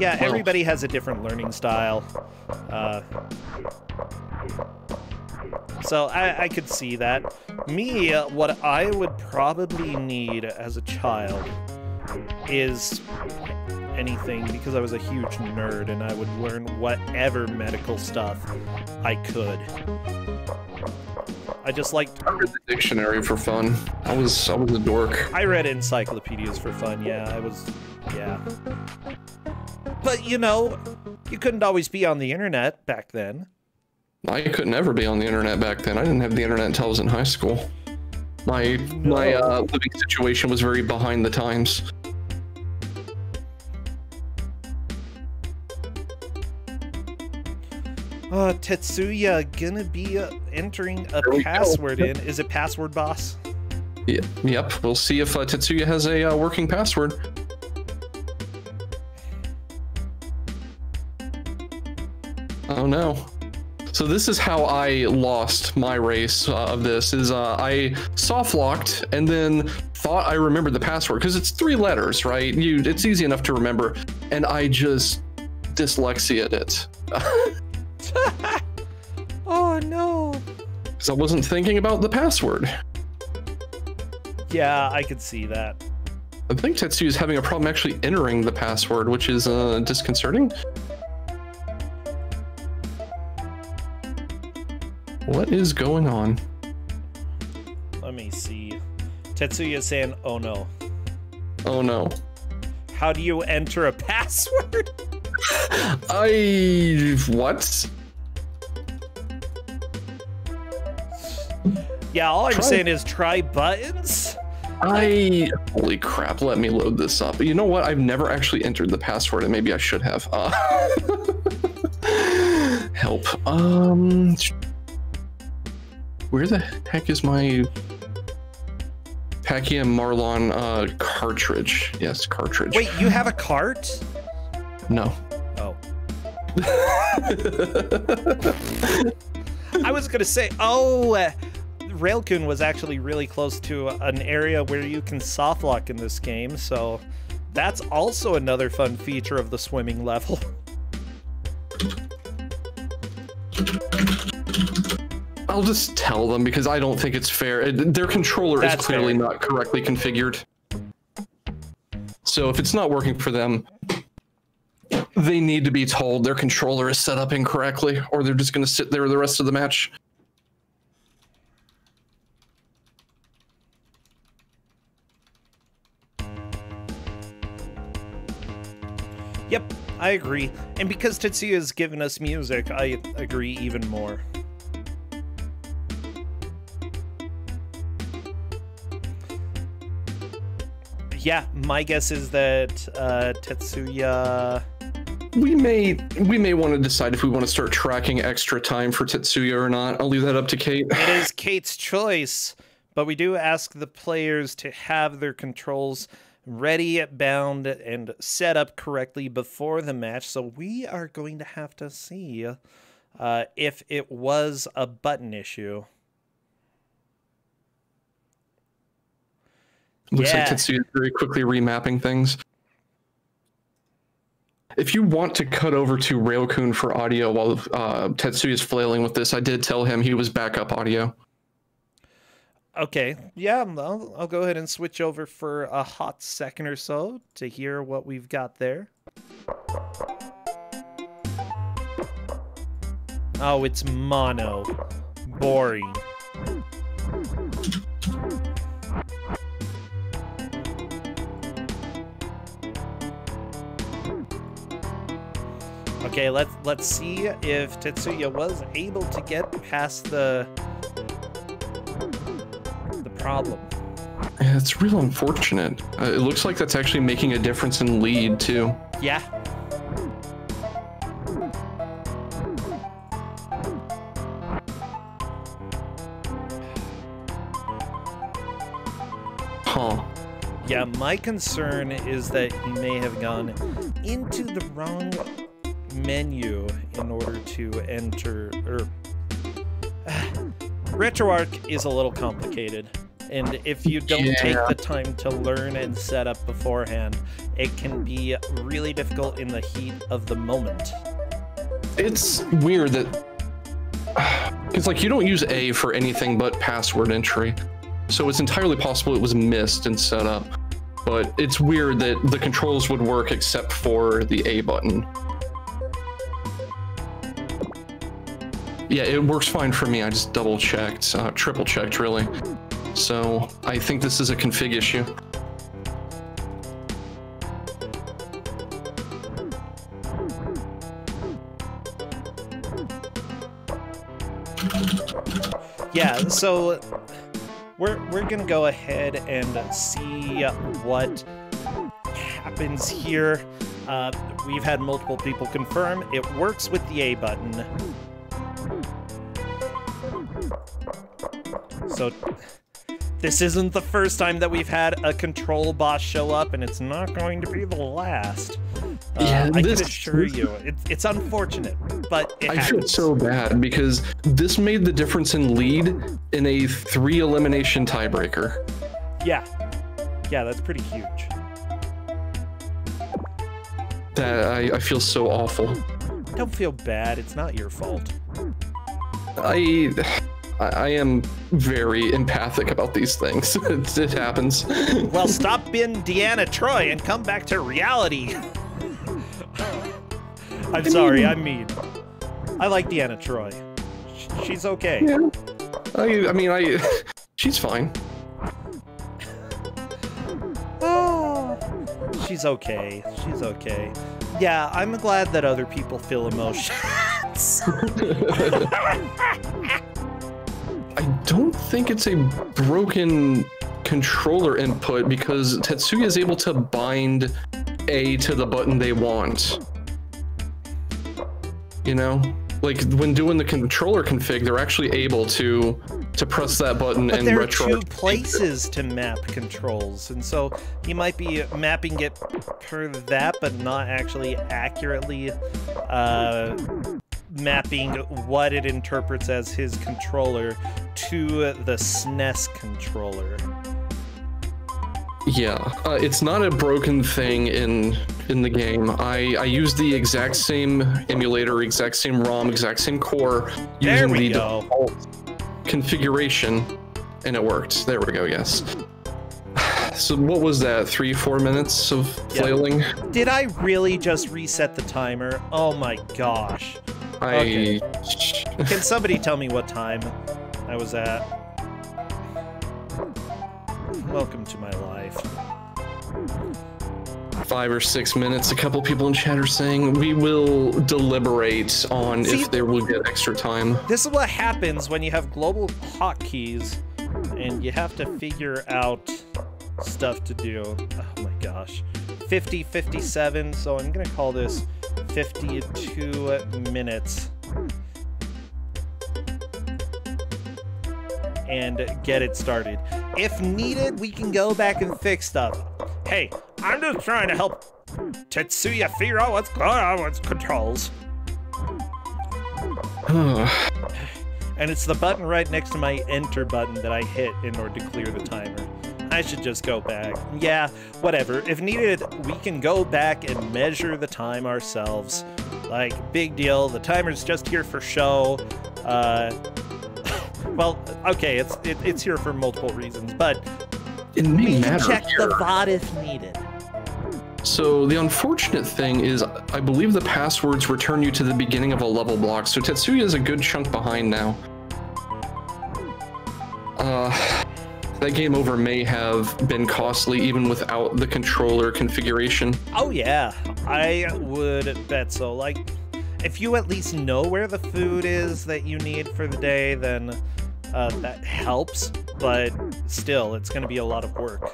Yeah, Well- everybody has a different learning style. Uh, so I, I could see that. Me, what I would probably need as a child is anything because I was a huge nerd and I would learn whatever medical stuff I could. I just liked I read the dictionary for fun. I was I was a dork. I read encyclopedias for fun. Yeah, I was. Yeah. But you know, you couldn't always be on the internet back then. I could never be on the internet back then. I didn't have the internet until I was in high school. My my uh, living situation was very behind the times. Uh, Tetsuya gonna be uh, entering a we go. password in. Is it password boss? Yeah, yep. We'll see if uh, Tetsuya has a uh, working password. Oh no. So this is how I lost my race uh, of this is uh, I soft locked and then thought I remembered the password because it's three letters, right? You it's easy enough to remember, and I just dyslexiaed it Oh no. because I wasn't thinking about the password. Yeah, I could see that. I think Tetsuya is having a problem actually entering the password, which is uh, disconcerting. What is going on? Let me see. Tetsuya saying, "Oh no." Oh no. How do you enter a password? I. What? Yeah, all I'm Try- saying is try buttons. I. Holy crap, let me load this up. You know what? I've never actually entered the password, and maybe I should have. Uh, help. Um. Where the heck is my Packy and Marlon uh, cartridge? Yes, cartridge. Wait, you have a cart? No. Oh. I was gonna say, oh, uh, Raelcun was actually really close to an area where you can soft lock in this game, so that's also another fun feature of the swimming level. I'll just tell them because I don't think it's fair. Uh, it- Their controller That's is clearly fair. not correctly configured. So if it's not working for them, they need to be told their controller is set up incorrectly, or they're just going to sit there the rest of the match. Yep, I agree. And because Tetsuya has given us music, I agree even more. Yeah, my guess is that uh, Tetsuya. We may we may want to decide if we want to start tracking extra time for Tetsuya or not. I'll leave that up to Kate. It is Kate's choice, but we do ask the players to have their controls ready, bound, and set up correctly before the match. So we are going to have to see uh, if it was a button issue. Looks Yeah. like Tetsuya is very quickly remapping things. If you want to cut over to Raelcun for audio while uh, Tetsuya is flailing with this, I did tell him he was backup audio. Okay, yeah, I'll, I'll go ahead and switch over for a hot second or so to hear what we've got there. Oh, it's mono. Boring. Okay, let's let's see if Tetsuya was able to get past the the problem. Yeah, it's real unfortunate. Uh, it looks like that's actually making a difference in lead too. Yeah. Huh. Yeah, my concern is that he may have gone into the wrong menu in order to enter or RetroArch is a little complicated. And if you don't take the time to learn and set up beforehand, it can be really difficult in the heat of the moment. It's weird that it's like you don't use A for anything but password entry. So it's entirely possible it was missed and set up. But it's weird that the controls would work except for the A button. Yeah, it works fine for me. I just double checked, uh, triple checked really. So I think this is a config issue. Yeah, so we're we're gonna go ahead and see what happens here. Uh, we've had multiple people confirm it works with the A button. So this isn't the first time that we've had a control boss show up, and it's not going to be the last. Uh, Yeah, I this- can assure you, it's it's unfortunate, but it I feel so bad because this made the difference in lead in a three elimination tiebreaker. Yeah, yeah, that's pretty huge. That I, I feel so awful. Don't feel bad. It's not your fault. I I I am very empathic about these things. it, it happens. Well, stop being Deanna Troi and come back to reality. I'm sorry, I'm mean. I like Deanna Troi. She's okay. Yeah. I I mean I she's fine. Oh, she's okay. She's okay. Yeah, I'm glad that other people feel emotions. I don't think it's a broken controller input because Tetsuya is able to bind A to the button they want. You know? Like when doing the controller config, they're actually able to to press that button But and there are retro. two places to map controls, and so you might be mapping it per that, but not actually accurately uh, mapping what it interprets as his controller to the SNES controller. Yeah, uh, it's not a broken thing in in the game. I I use the exact same emulator, exact same ROM, exact same core There using the go. default configuration, and it worked. There we go. Yes. So what was that? Three, four minutes of flailing? Did I really just reset the timer? Oh my gosh. I. Okay. Can somebody tell me what time I was at? Welcome to my life. Five or six minutes. A couple people in chat are saying we will deliberate on See- if there will get extra time. This is what happens when you have global hotkeys and you have to figure out stuff to do. Oh my gosh. 50, 57, so I'm gonna call this 52 minutes. And get it started. If needed, we can go back and fix stuff. Hey, I'm just trying to help Tetsuya figure out what's going on with controls. And it's the button right next to my enter button that I hit in order to clear the timer. I should just go back. Yeah, whatever. If needed, we can go back and measure the time ourselves. Like, big deal. The timer's just here for show. Uh, well, okay, it's it, it's here for multiple reasons, but it we may can matter check here. the VOD if needed. So the unfortunate thing is, I believe the passwords return you to the beginning of a level block. So Tetsuya is a good chunk behind now. Uh, that game over may have been costly even without the controller configuration. Oh yeah, I would bet so. Like, if you at least know where the food is that you need for the day, then uh, that helps. But still, it's going to be a lot of work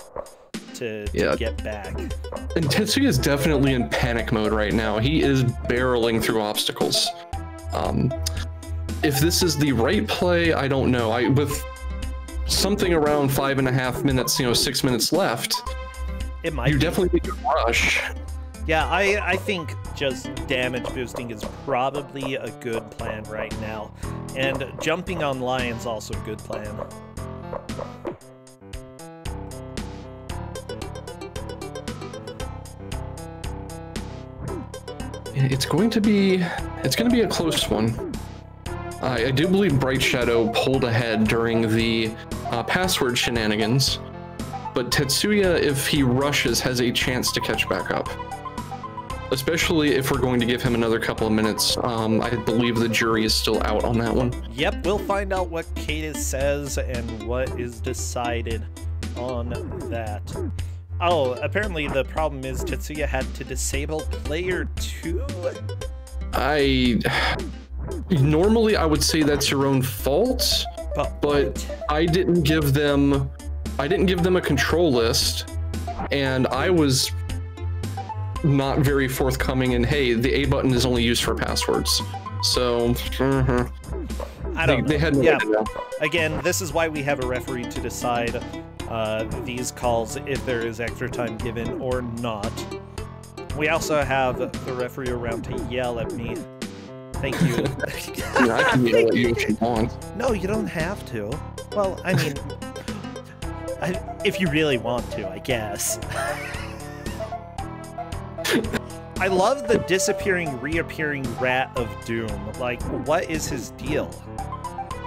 to, to Yeah. get back. And Tetsuya is definitely in panic mode right now. He is barreling through obstacles. Um, if this is the right play, I don't know. I with something around five and a half minutes, you know, six minutes left, It might. you be. definitely need to rush. Yeah, I I think just damage boosting is probably a good plan right now, and jumping on lions also a good plan. It's going to be, it's going to be a close one. I I do believe Bright Shadow pulled ahead during the uh, password shenanigans, but Tetsuya, if he rushes, has a chance to catch back up. Especially if we're going to give him another couple of minutes. Um, I believe the jury is still out on that one. Yep, we'll find out what Cadis says and what is decided on that. Oh, apparently the problem is Tetsuya had to disable player two. I normally I would say that's your own fault, But, but I didn't give them I didn't give them a control list and I was not very forthcoming in hey the A button is only used for passwords. So mm-hmm. I don't they know. had no yeah, way to know. again, this is why we have a referee to decide uh, these calls if there is extra time given or not. We also have the referee around to yell at me. Thank you. I, mean, I can yell at you if you want. No, you don't have to. Well, I mean, I, if you really want to, I guess. I love the disappearing, reappearing rat of doom. Like, what is his deal?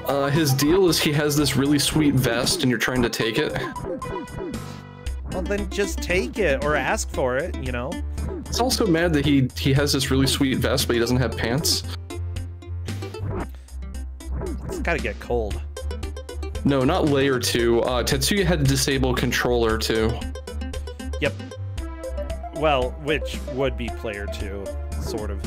Uh, his deal is he has this really sweet vest and you're trying to take it. Well, then just take it or ask for it, you know? It's also mad that he he has this really sweet vest but he doesn't have pants. Gotta get cold. No, not layer two. Uh, Tetsuya had to disable controller too. Yep. Well, which would be player two, sort of.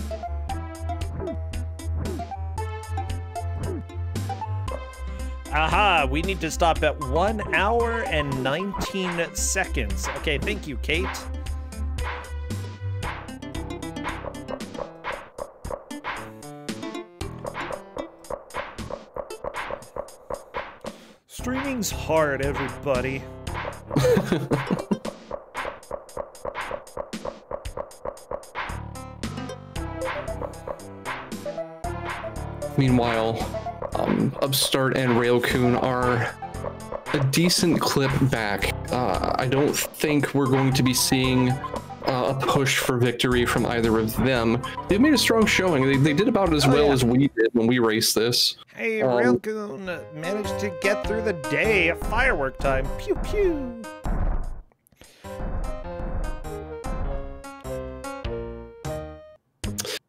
Aha, we need to stop at one hour and 19 seconds. Okay, thank you, Kate. Streaming's hard, everybody. Meanwhile, um, Upstart and Raelcun are a decent clip back. Uh, I don't think we're going to be seeing uh, a push for victory from either of them. They've made a strong showing. They, they did about as Oh, well yeah. as we did when we raced this. Hey, Um, Raelcun managed to get through the day at firework time. Pew pew.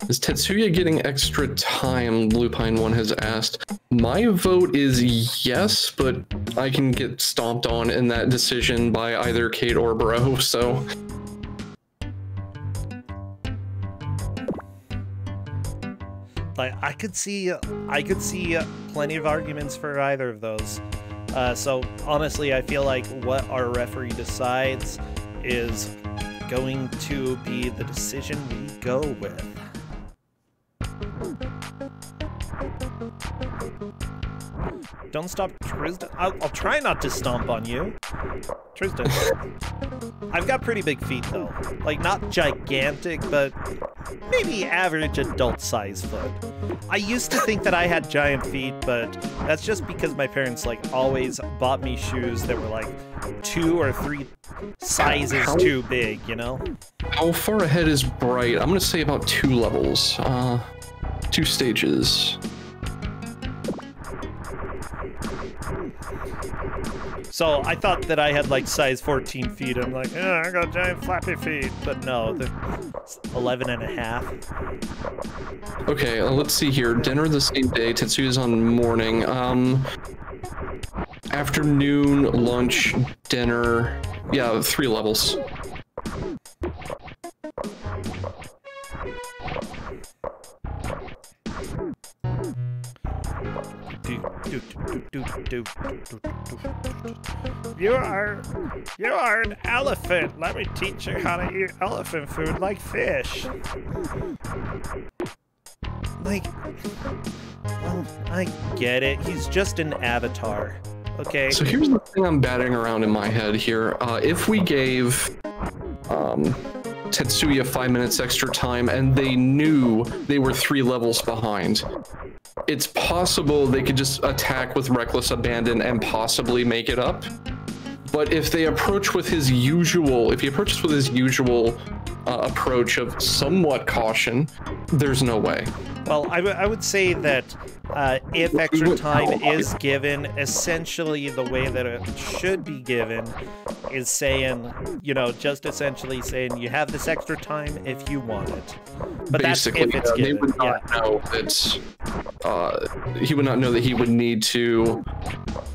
Is Tetsuya getting extra time? Lupine one has asked. My vote is yes, but I can get stomped on in that decision by either Kate or Bro. So Like I could see, I could see plenty of arguments for either of those. Uh, so honestly, I feel like what our referee decides is going to be the decision we go with. Don't stop, Trysdyn. I'll, I'll try not to stomp on you. Trysdyn. I've got pretty big feet, though. Like, not gigantic, but maybe average adult size foot. I used to think that I had giant feet, but that's just because my parents, like, always bought me shoes that were, like, two or three sizes How- too big, you know? how far ahead is Bright? I'm gonna say about two levels. Uh, two stages. So I thought that I had like size 14 feet. I'm like, yeah, I got giant flappy feet. But no, the 11 and a half. Okay, let's see here. Dinner the same day. Tetsuya's on morning. Um, afternoon, lunch, dinner. Yeah, three levels. You are, you are an elephant. Let me teach you how to eat elephant food like fish. Like, well, I get it. He's just an avatar. Okay. So here's the thing I'm batting around in my head here. Uh, if we gave um, Tetsuya five minutes extra time and they knew they were three levels behind, it's possible they could just attack with reckless abandon and possibly make it up. But if they approach with his usual, if he approaches with his usual uh, approach of somewhat caution, there's no way. Well, I, would say that uh, if extra time is given, essentially the way that it should be given is saying, you know, just essentially saying you have this extra time if you want it. But Basically, that's if it's uh, they given. would Yeah. not know that uh, he would not know that he would need to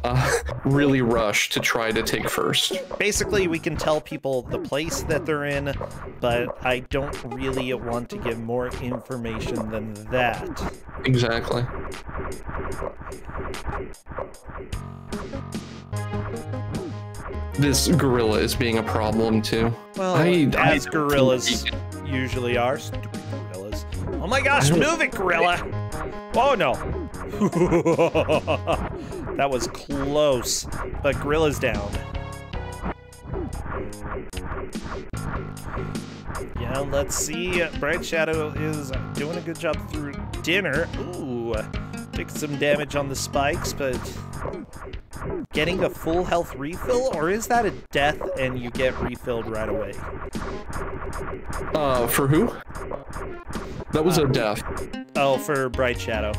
uh, really rush to try to take first. Basically, we can tell people the place that they're in, but I don't really want to give more information than that. Exactly. This gorilla is being a problem too. Well, I- I as don't gorillas usually are, stupid gorillas. Oh my gosh, I move it, gorilla! Oh no! that was close, but gorilla's down. Yeah, let's see. Bright Shadow is doing a good job through dinner. Ooh, took some damage on the spikes, but getting a full health refill, or is that a death and you get refilled right away? Uh, for who? That was a death. Oh, for Bright Shadow.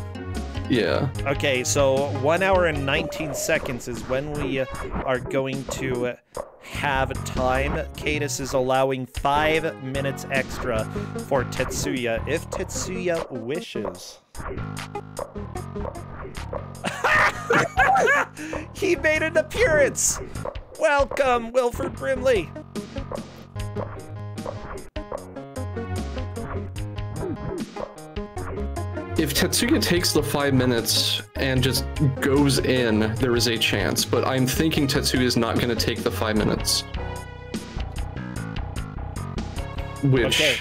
Yeah. Okay, so one hour and 19 seconds is when we are going to have time. Cadus is allowing five minutes extra for Tetsuya if Tetsuya wishes. he made an appearance! Welcome, Wilford Brimley! If Tetsuya takes the five minutes and just goes in, there is a chance. But I'm thinking Tetsuya is not going to take the five minutes. Which. Okay.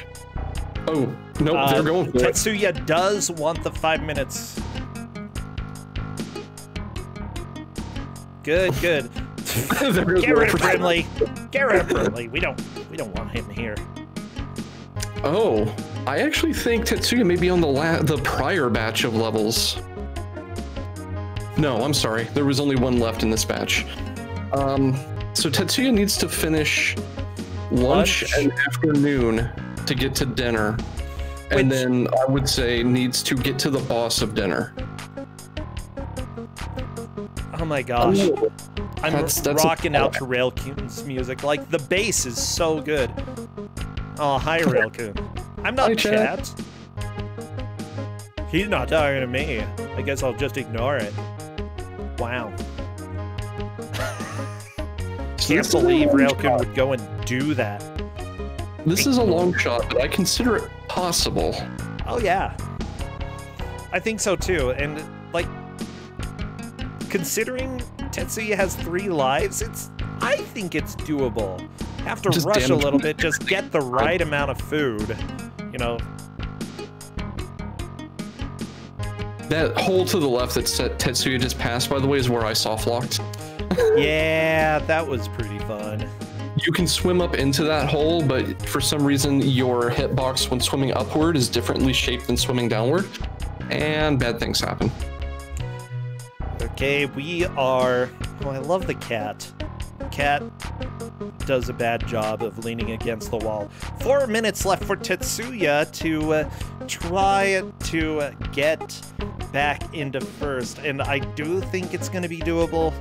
Oh, nope, Uh, they're going for it. Tetsuya does want the five minutes. Good, good. They're gonna Get go rid of Brimley. Of Brimley. We don't we don't want him here. Oh, I actually think Tetsuya may be on the la- the prior batch of levels. No, I'm sorry. There was only one left in this batch. Um, so Tetsuya needs to finish lunch, Lunch. and afternoon to get to dinner. Which- And then I would say needs to get to the boss of dinner. Oh my gosh. Ooh. I'm That's- that's rocking out to Raelcun's music. Like the bass is so good. Oh, hi Raelcun. I'm not Hi, Chad. chat. He's not talking to me. I guess I'll just ignore it. Wow. Can't believe shot. would go and do that. This is a long shot, but I consider it possible. Oh yeah. I think so too. And like considering Tetsuya has three lives, it's I think it's doable. Have to Just rush a little bit, just get the right amount of food. You know, That hole to the left that set Tetsuya just passed, by the way, is where I soft locked. yeah, that was pretty fun. You can swim up into that hole, but for some reason your hitbox when swimming upward is differently shaped than swimming downward, and bad things happen. Okay, we are. Oh, I love the cat. Cat does a bad job of leaning against the wall. Four minutes left for Tetsuya to uh, try to uh, get back into first, and I do think it's going to be doable.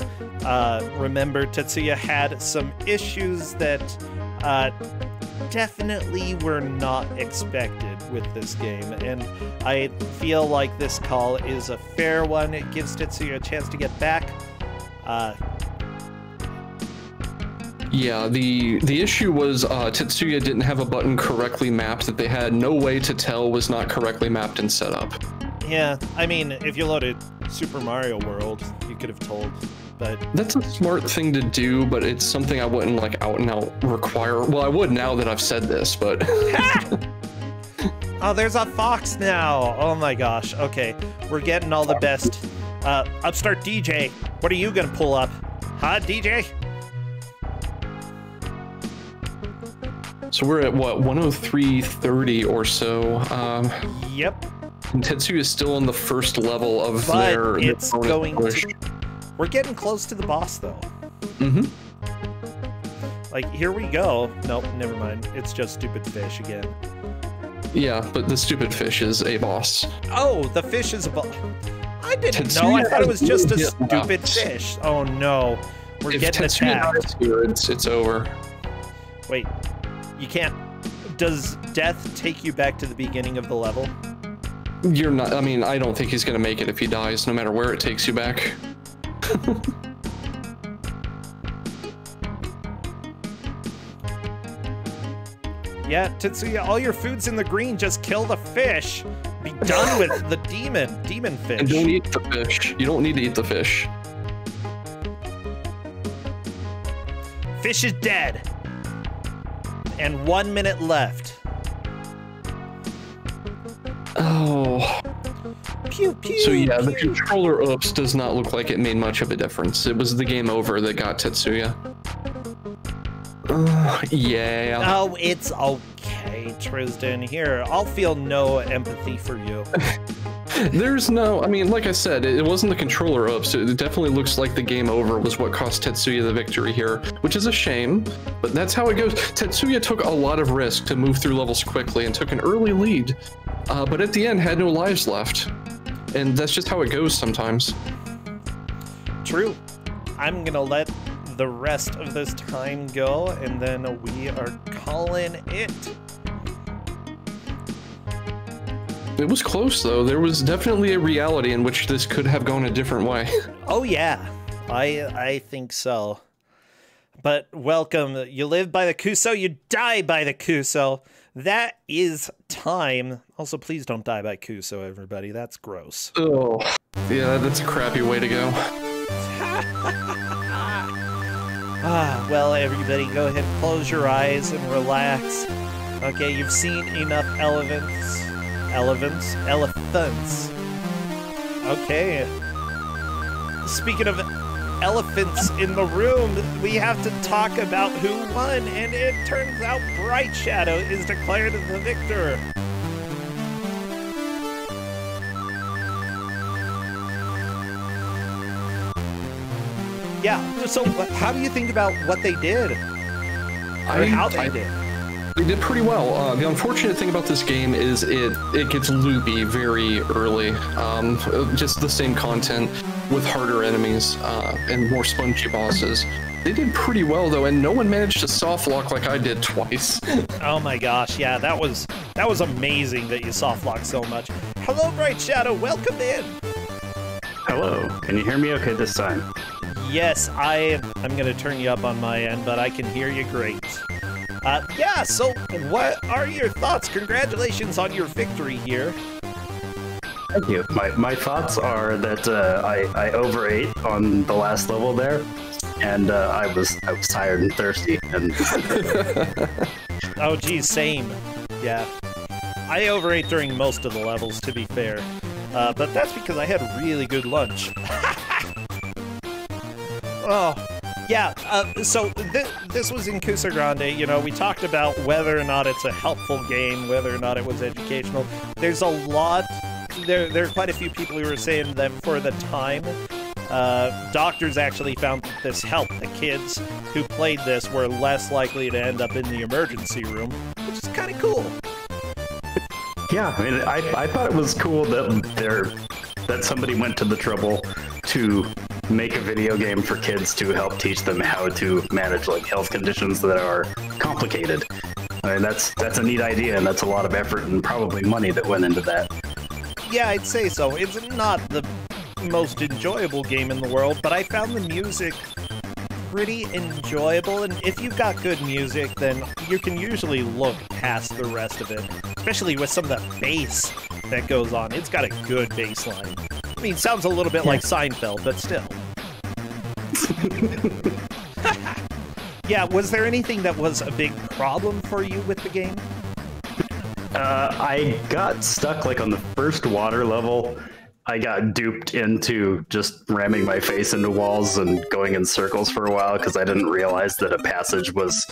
Uh, remember, Tetsuya had some issues that uh, definitely were not expected with this game, and I feel like this call is a fair one. It gives Tetsuya a chance to get back. Uh, Yeah, the the issue was uh, Tetsuya didn't have a button correctly mapped that they had no way to tell was not correctly mapped and set up. yeah, I mean, if you loaded Super Mario World, you could have told, but That's a smart thing to do, but it's something I wouldn't like out and out require. Well, I would now that I've said this, but oh, there's a fox now. Oh my gosh. Okay, we're getting all the best. Uh, Upstart DJ, what are you gonna pull up? Huh, DJ? So we're at what 103.30 or so. Um, Yep. and Tetsuya is still on the first level of But their. their it's bonus going to. We're getting close to the boss, though. Mm-hmm. Like, here we go. Nope, never mind. It's just stupid fish again. Yeah, but the stupid fish is a boss. Oh, the fish is a boss. I didn't Tetsuya know. I thought it was just a stupid fish. Oh no. We're if getting Tetsuya attacked. here, it's, it's over. Wait, you can't. Does death take you back to the beginning of the level? You're not. I mean, I don't think he's gonna make it if he dies, no matter where it takes you back. Yeah, Tetsuya, all your food's in the green. Just kill the fish. Be done with the demon. Demon fish. And don't eat the fish. You don't need to eat the fish. Fish is dead. And one minute left. Oh. Pew pew. So yeah, the controller oops does not look like it made much of a difference. It was the game over that got Tetsuya. Uh, yeah. Oh, it's okay, Trysdyn. Here, I'll feel no empathy for you. There's no, I mean, like I said, it, wasn't the controller ups. It definitely looks like the game over was what cost Tetsuya the victory here, which is a shame, but that's how it goes. Tetsuya took a lot of risk to move through levels quickly and took an early lead, uh, but at the end had no lives left. And that's just how it goes sometimes. True. I'm gonna let the rest of this time go, and then we are calling it. It was close though. There was definitely a reality in which this could have gone a different way. Oh yeah, I I think so. But welcome. You live by the Kuso, you die by the Kuso. That is time. Also, please don't die by Kuso, everybody. That's gross. Oh, yeah, that's a crappy way to go. Ah, well, everybody, go ahead, close your eyes and relax. Okay, you've seen enough elephants. Elephants? Elephants. Okay. Speaking of elephants in the room, we have to talk about who won, and it turns out Bright Shadow is declared the victor. Yeah, so how do you think about what they did? Or how they I- did? They did pretty well. Uh, the unfortunate thing about this game is it it gets loopy very early. Um, just the same content. with harder enemies uh, and more spongy bosses. They did pretty well though, and no one managed to soft lock like I did twice. Oh my gosh, yeah, that was that was amazing that you soft locked so much. Hello, Bright Shadow, welcome in. Hello. Can you hear me okay this time? Yes, I I'm gonna turn you up on my end, but I can hear you great. Uh, yeah, so what are your thoughts? Congratulations on your victory here. Thank you. My, my thoughts are that uh, I, I overate on the last level there, and uh, I was I was tired and thirsty, and Oh geez, same. Yeah. I overate during most of the levels, to be fair. Uh, but that's because I had really good lunch. oh, yeah. Uh, so th- this was in Kuso Grande. You know, we talked about whether or not it's a helpful game, whether or not it was educational. There's a lot. There, there are quite a few people who were saying that for the time, uh, doctors actually found that this helped. The kids who played this were less likely to end up in the emergency room, which is kind of cool. yeah, I mean, I, I thought it was cool that there that somebody went to the trouble to make a video game for kids to help teach them how to manage like health conditions that are complicated. I mean, that's that's a neat idea, and that's a lot of effort and probably money that went into that. Yeah, I'd say so. It's not the most enjoyable game in the world, but I found the music pretty enjoyable. And if you've got good music, then you can usually look past the rest of it, especially with some of the bass that goes on. It's got a good bass line. I mean, sounds a little bit like Seinfeld, but still. yeah, was there anything that was a big problem for you with the game? Uh, I got stuck like on the first water level. I got duped into just ramming my face into walls and going in circles for a while because I didn't realize that a passage was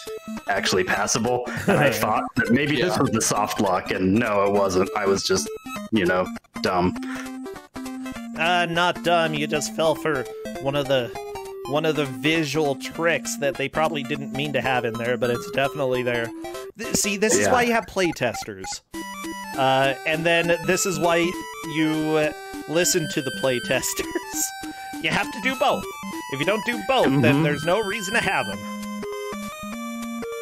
actually passable. And I thought that maybe this was the soft lock, and no, it wasn't. I was just, you know, dumb. Uh, not dumb. You just fell for one of the one of the visual tricks that they probably didn't mean to have in there, but it's definitely there. Th- See, this is why you have playtesters. Uh, and then this is why you uh, listen to the playtesters. you have to do both. If you don't do both, then Mhm. there's no reason to have them.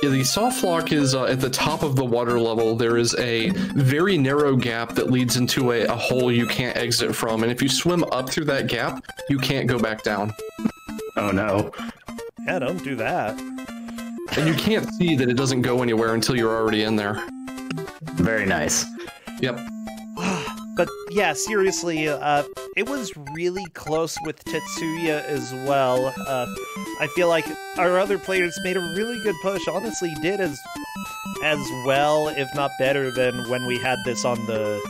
Yeah, the soft lock is uh, at the top of the water level. There is a very narrow gap that leads into a, a hole you can't exit from, and if you swim up through that gap, you can't go back down. Oh no. Yeah, don't do that. And you can't see that it doesn't go anywhere until you're already in there. Very nice. Yep. But yeah, seriously, uh, it was really close with Tetsuya as well. Uh, I feel like our other players made a really good push. Honestly, did as as well, if not better, than when we had this on the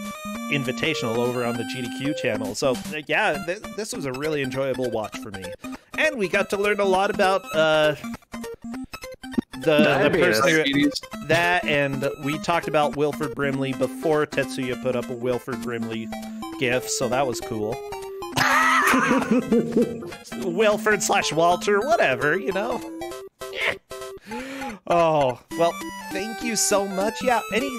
invitational over on the GDQ channel. So uh, yeah, th- this was a really enjoyable watch for me, and we got to learn a lot about uh, the the person who, that and we talked about Wilford Brimley before Tetsuya put up a Wilford Brimley gif, so that was cool. Wilford slash Walter, whatever, you know. Oh well, thank you so much. Yeah, any,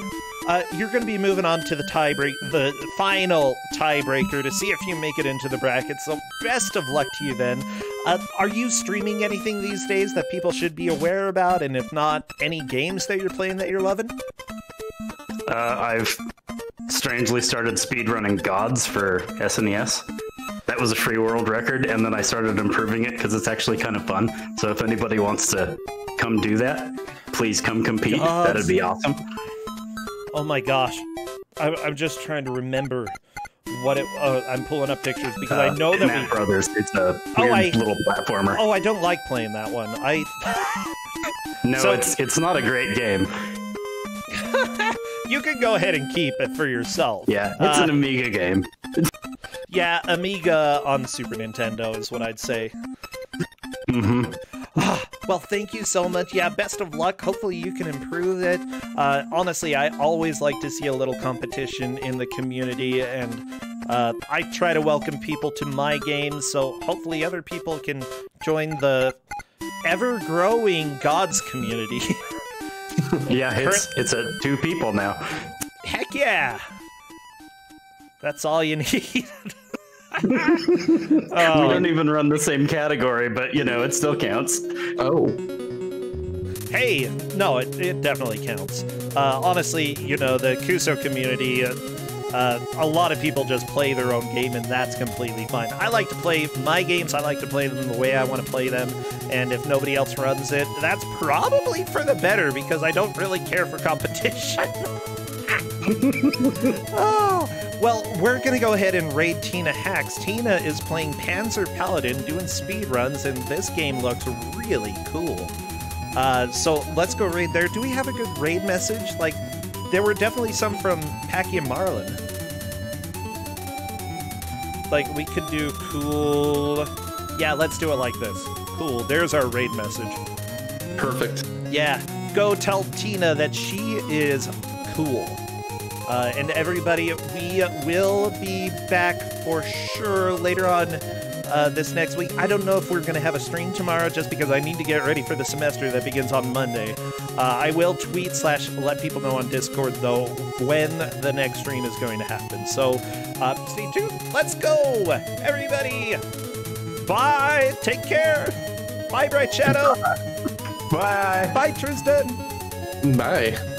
uh, you're going to be moving on to the tiebreak, the final tiebreaker to see if you make it into the bracket. So best of luck to you then. Uh, are you streaming anything these days that people should be aware about? And if not, any games that you're playing that you're loving? Uh, I've strangely started speedrunning Gods for SNES. That was a free world record, and then I started improving it because it's actually kind of fun. So if anybody wants to come do that, please come compete. Gods. That'd be awesome. Oh my gosh, I'm, I'm just trying to remember what it. Uh, I'm pulling up pictures because I Uh, know that we. Brothers. It's a Oh, I- little platformer. Oh, I don't like playing that one. I. no, so- it's it's not a great game. You can go ahead and keep it for yourself. Yeah, it's Uh, an Amiga game. Yeah, Amiga on Super Nintendo is what I'd say. hmm Well, thank you so much. Yeah, best of luck. Hopefully, you can improve it. Uh, honestly, I always like to see a little competition in the community, and uh, I try to welcome people to my games, so hopefully, other people can join the ever growing Gods community. Yeah, it's it's a two people now. Heck yeah! That's all you need. we Oh, don't even run the same category, but you know, it still counts. Oh, hey, no, it, it definitely counts. Uh, honestly, you know, the Kuso community, uh, uh, a lot of people just play their own game, and that's completely fine. I like to play my games, I like to play them the way I want to play them, and if nobody else runs it, that's probably for the better because I don't really care for competition. oh, well, we're gonna go ahead and raid Tina Hacks. Tina is playing Panzer Paladin, doing speed runs, and this game looks really cool. Uh, so let's go raid there. Do we have a good raid message? Like, there were definitely some from Packy and Marlon. Like, we could do cool. Yeah, let's do it like this. Cool. There's our raid message. perfect. Yeah, go tell Tina that she is cool. Uh, and everybody, we will be back for sure later on uh, this next week. I don't know if we're going to have a stream tomorrow just because I need to get ready for the semester that begins on Monday. Uh, I will tweet slash let people know on Discord though when the next stream is going to happen. So uh, stay tuned. Let's go, everybody. Bye. Take care. Bye, Bright Shadow. Bye. Bye, Trysdyn. Bye.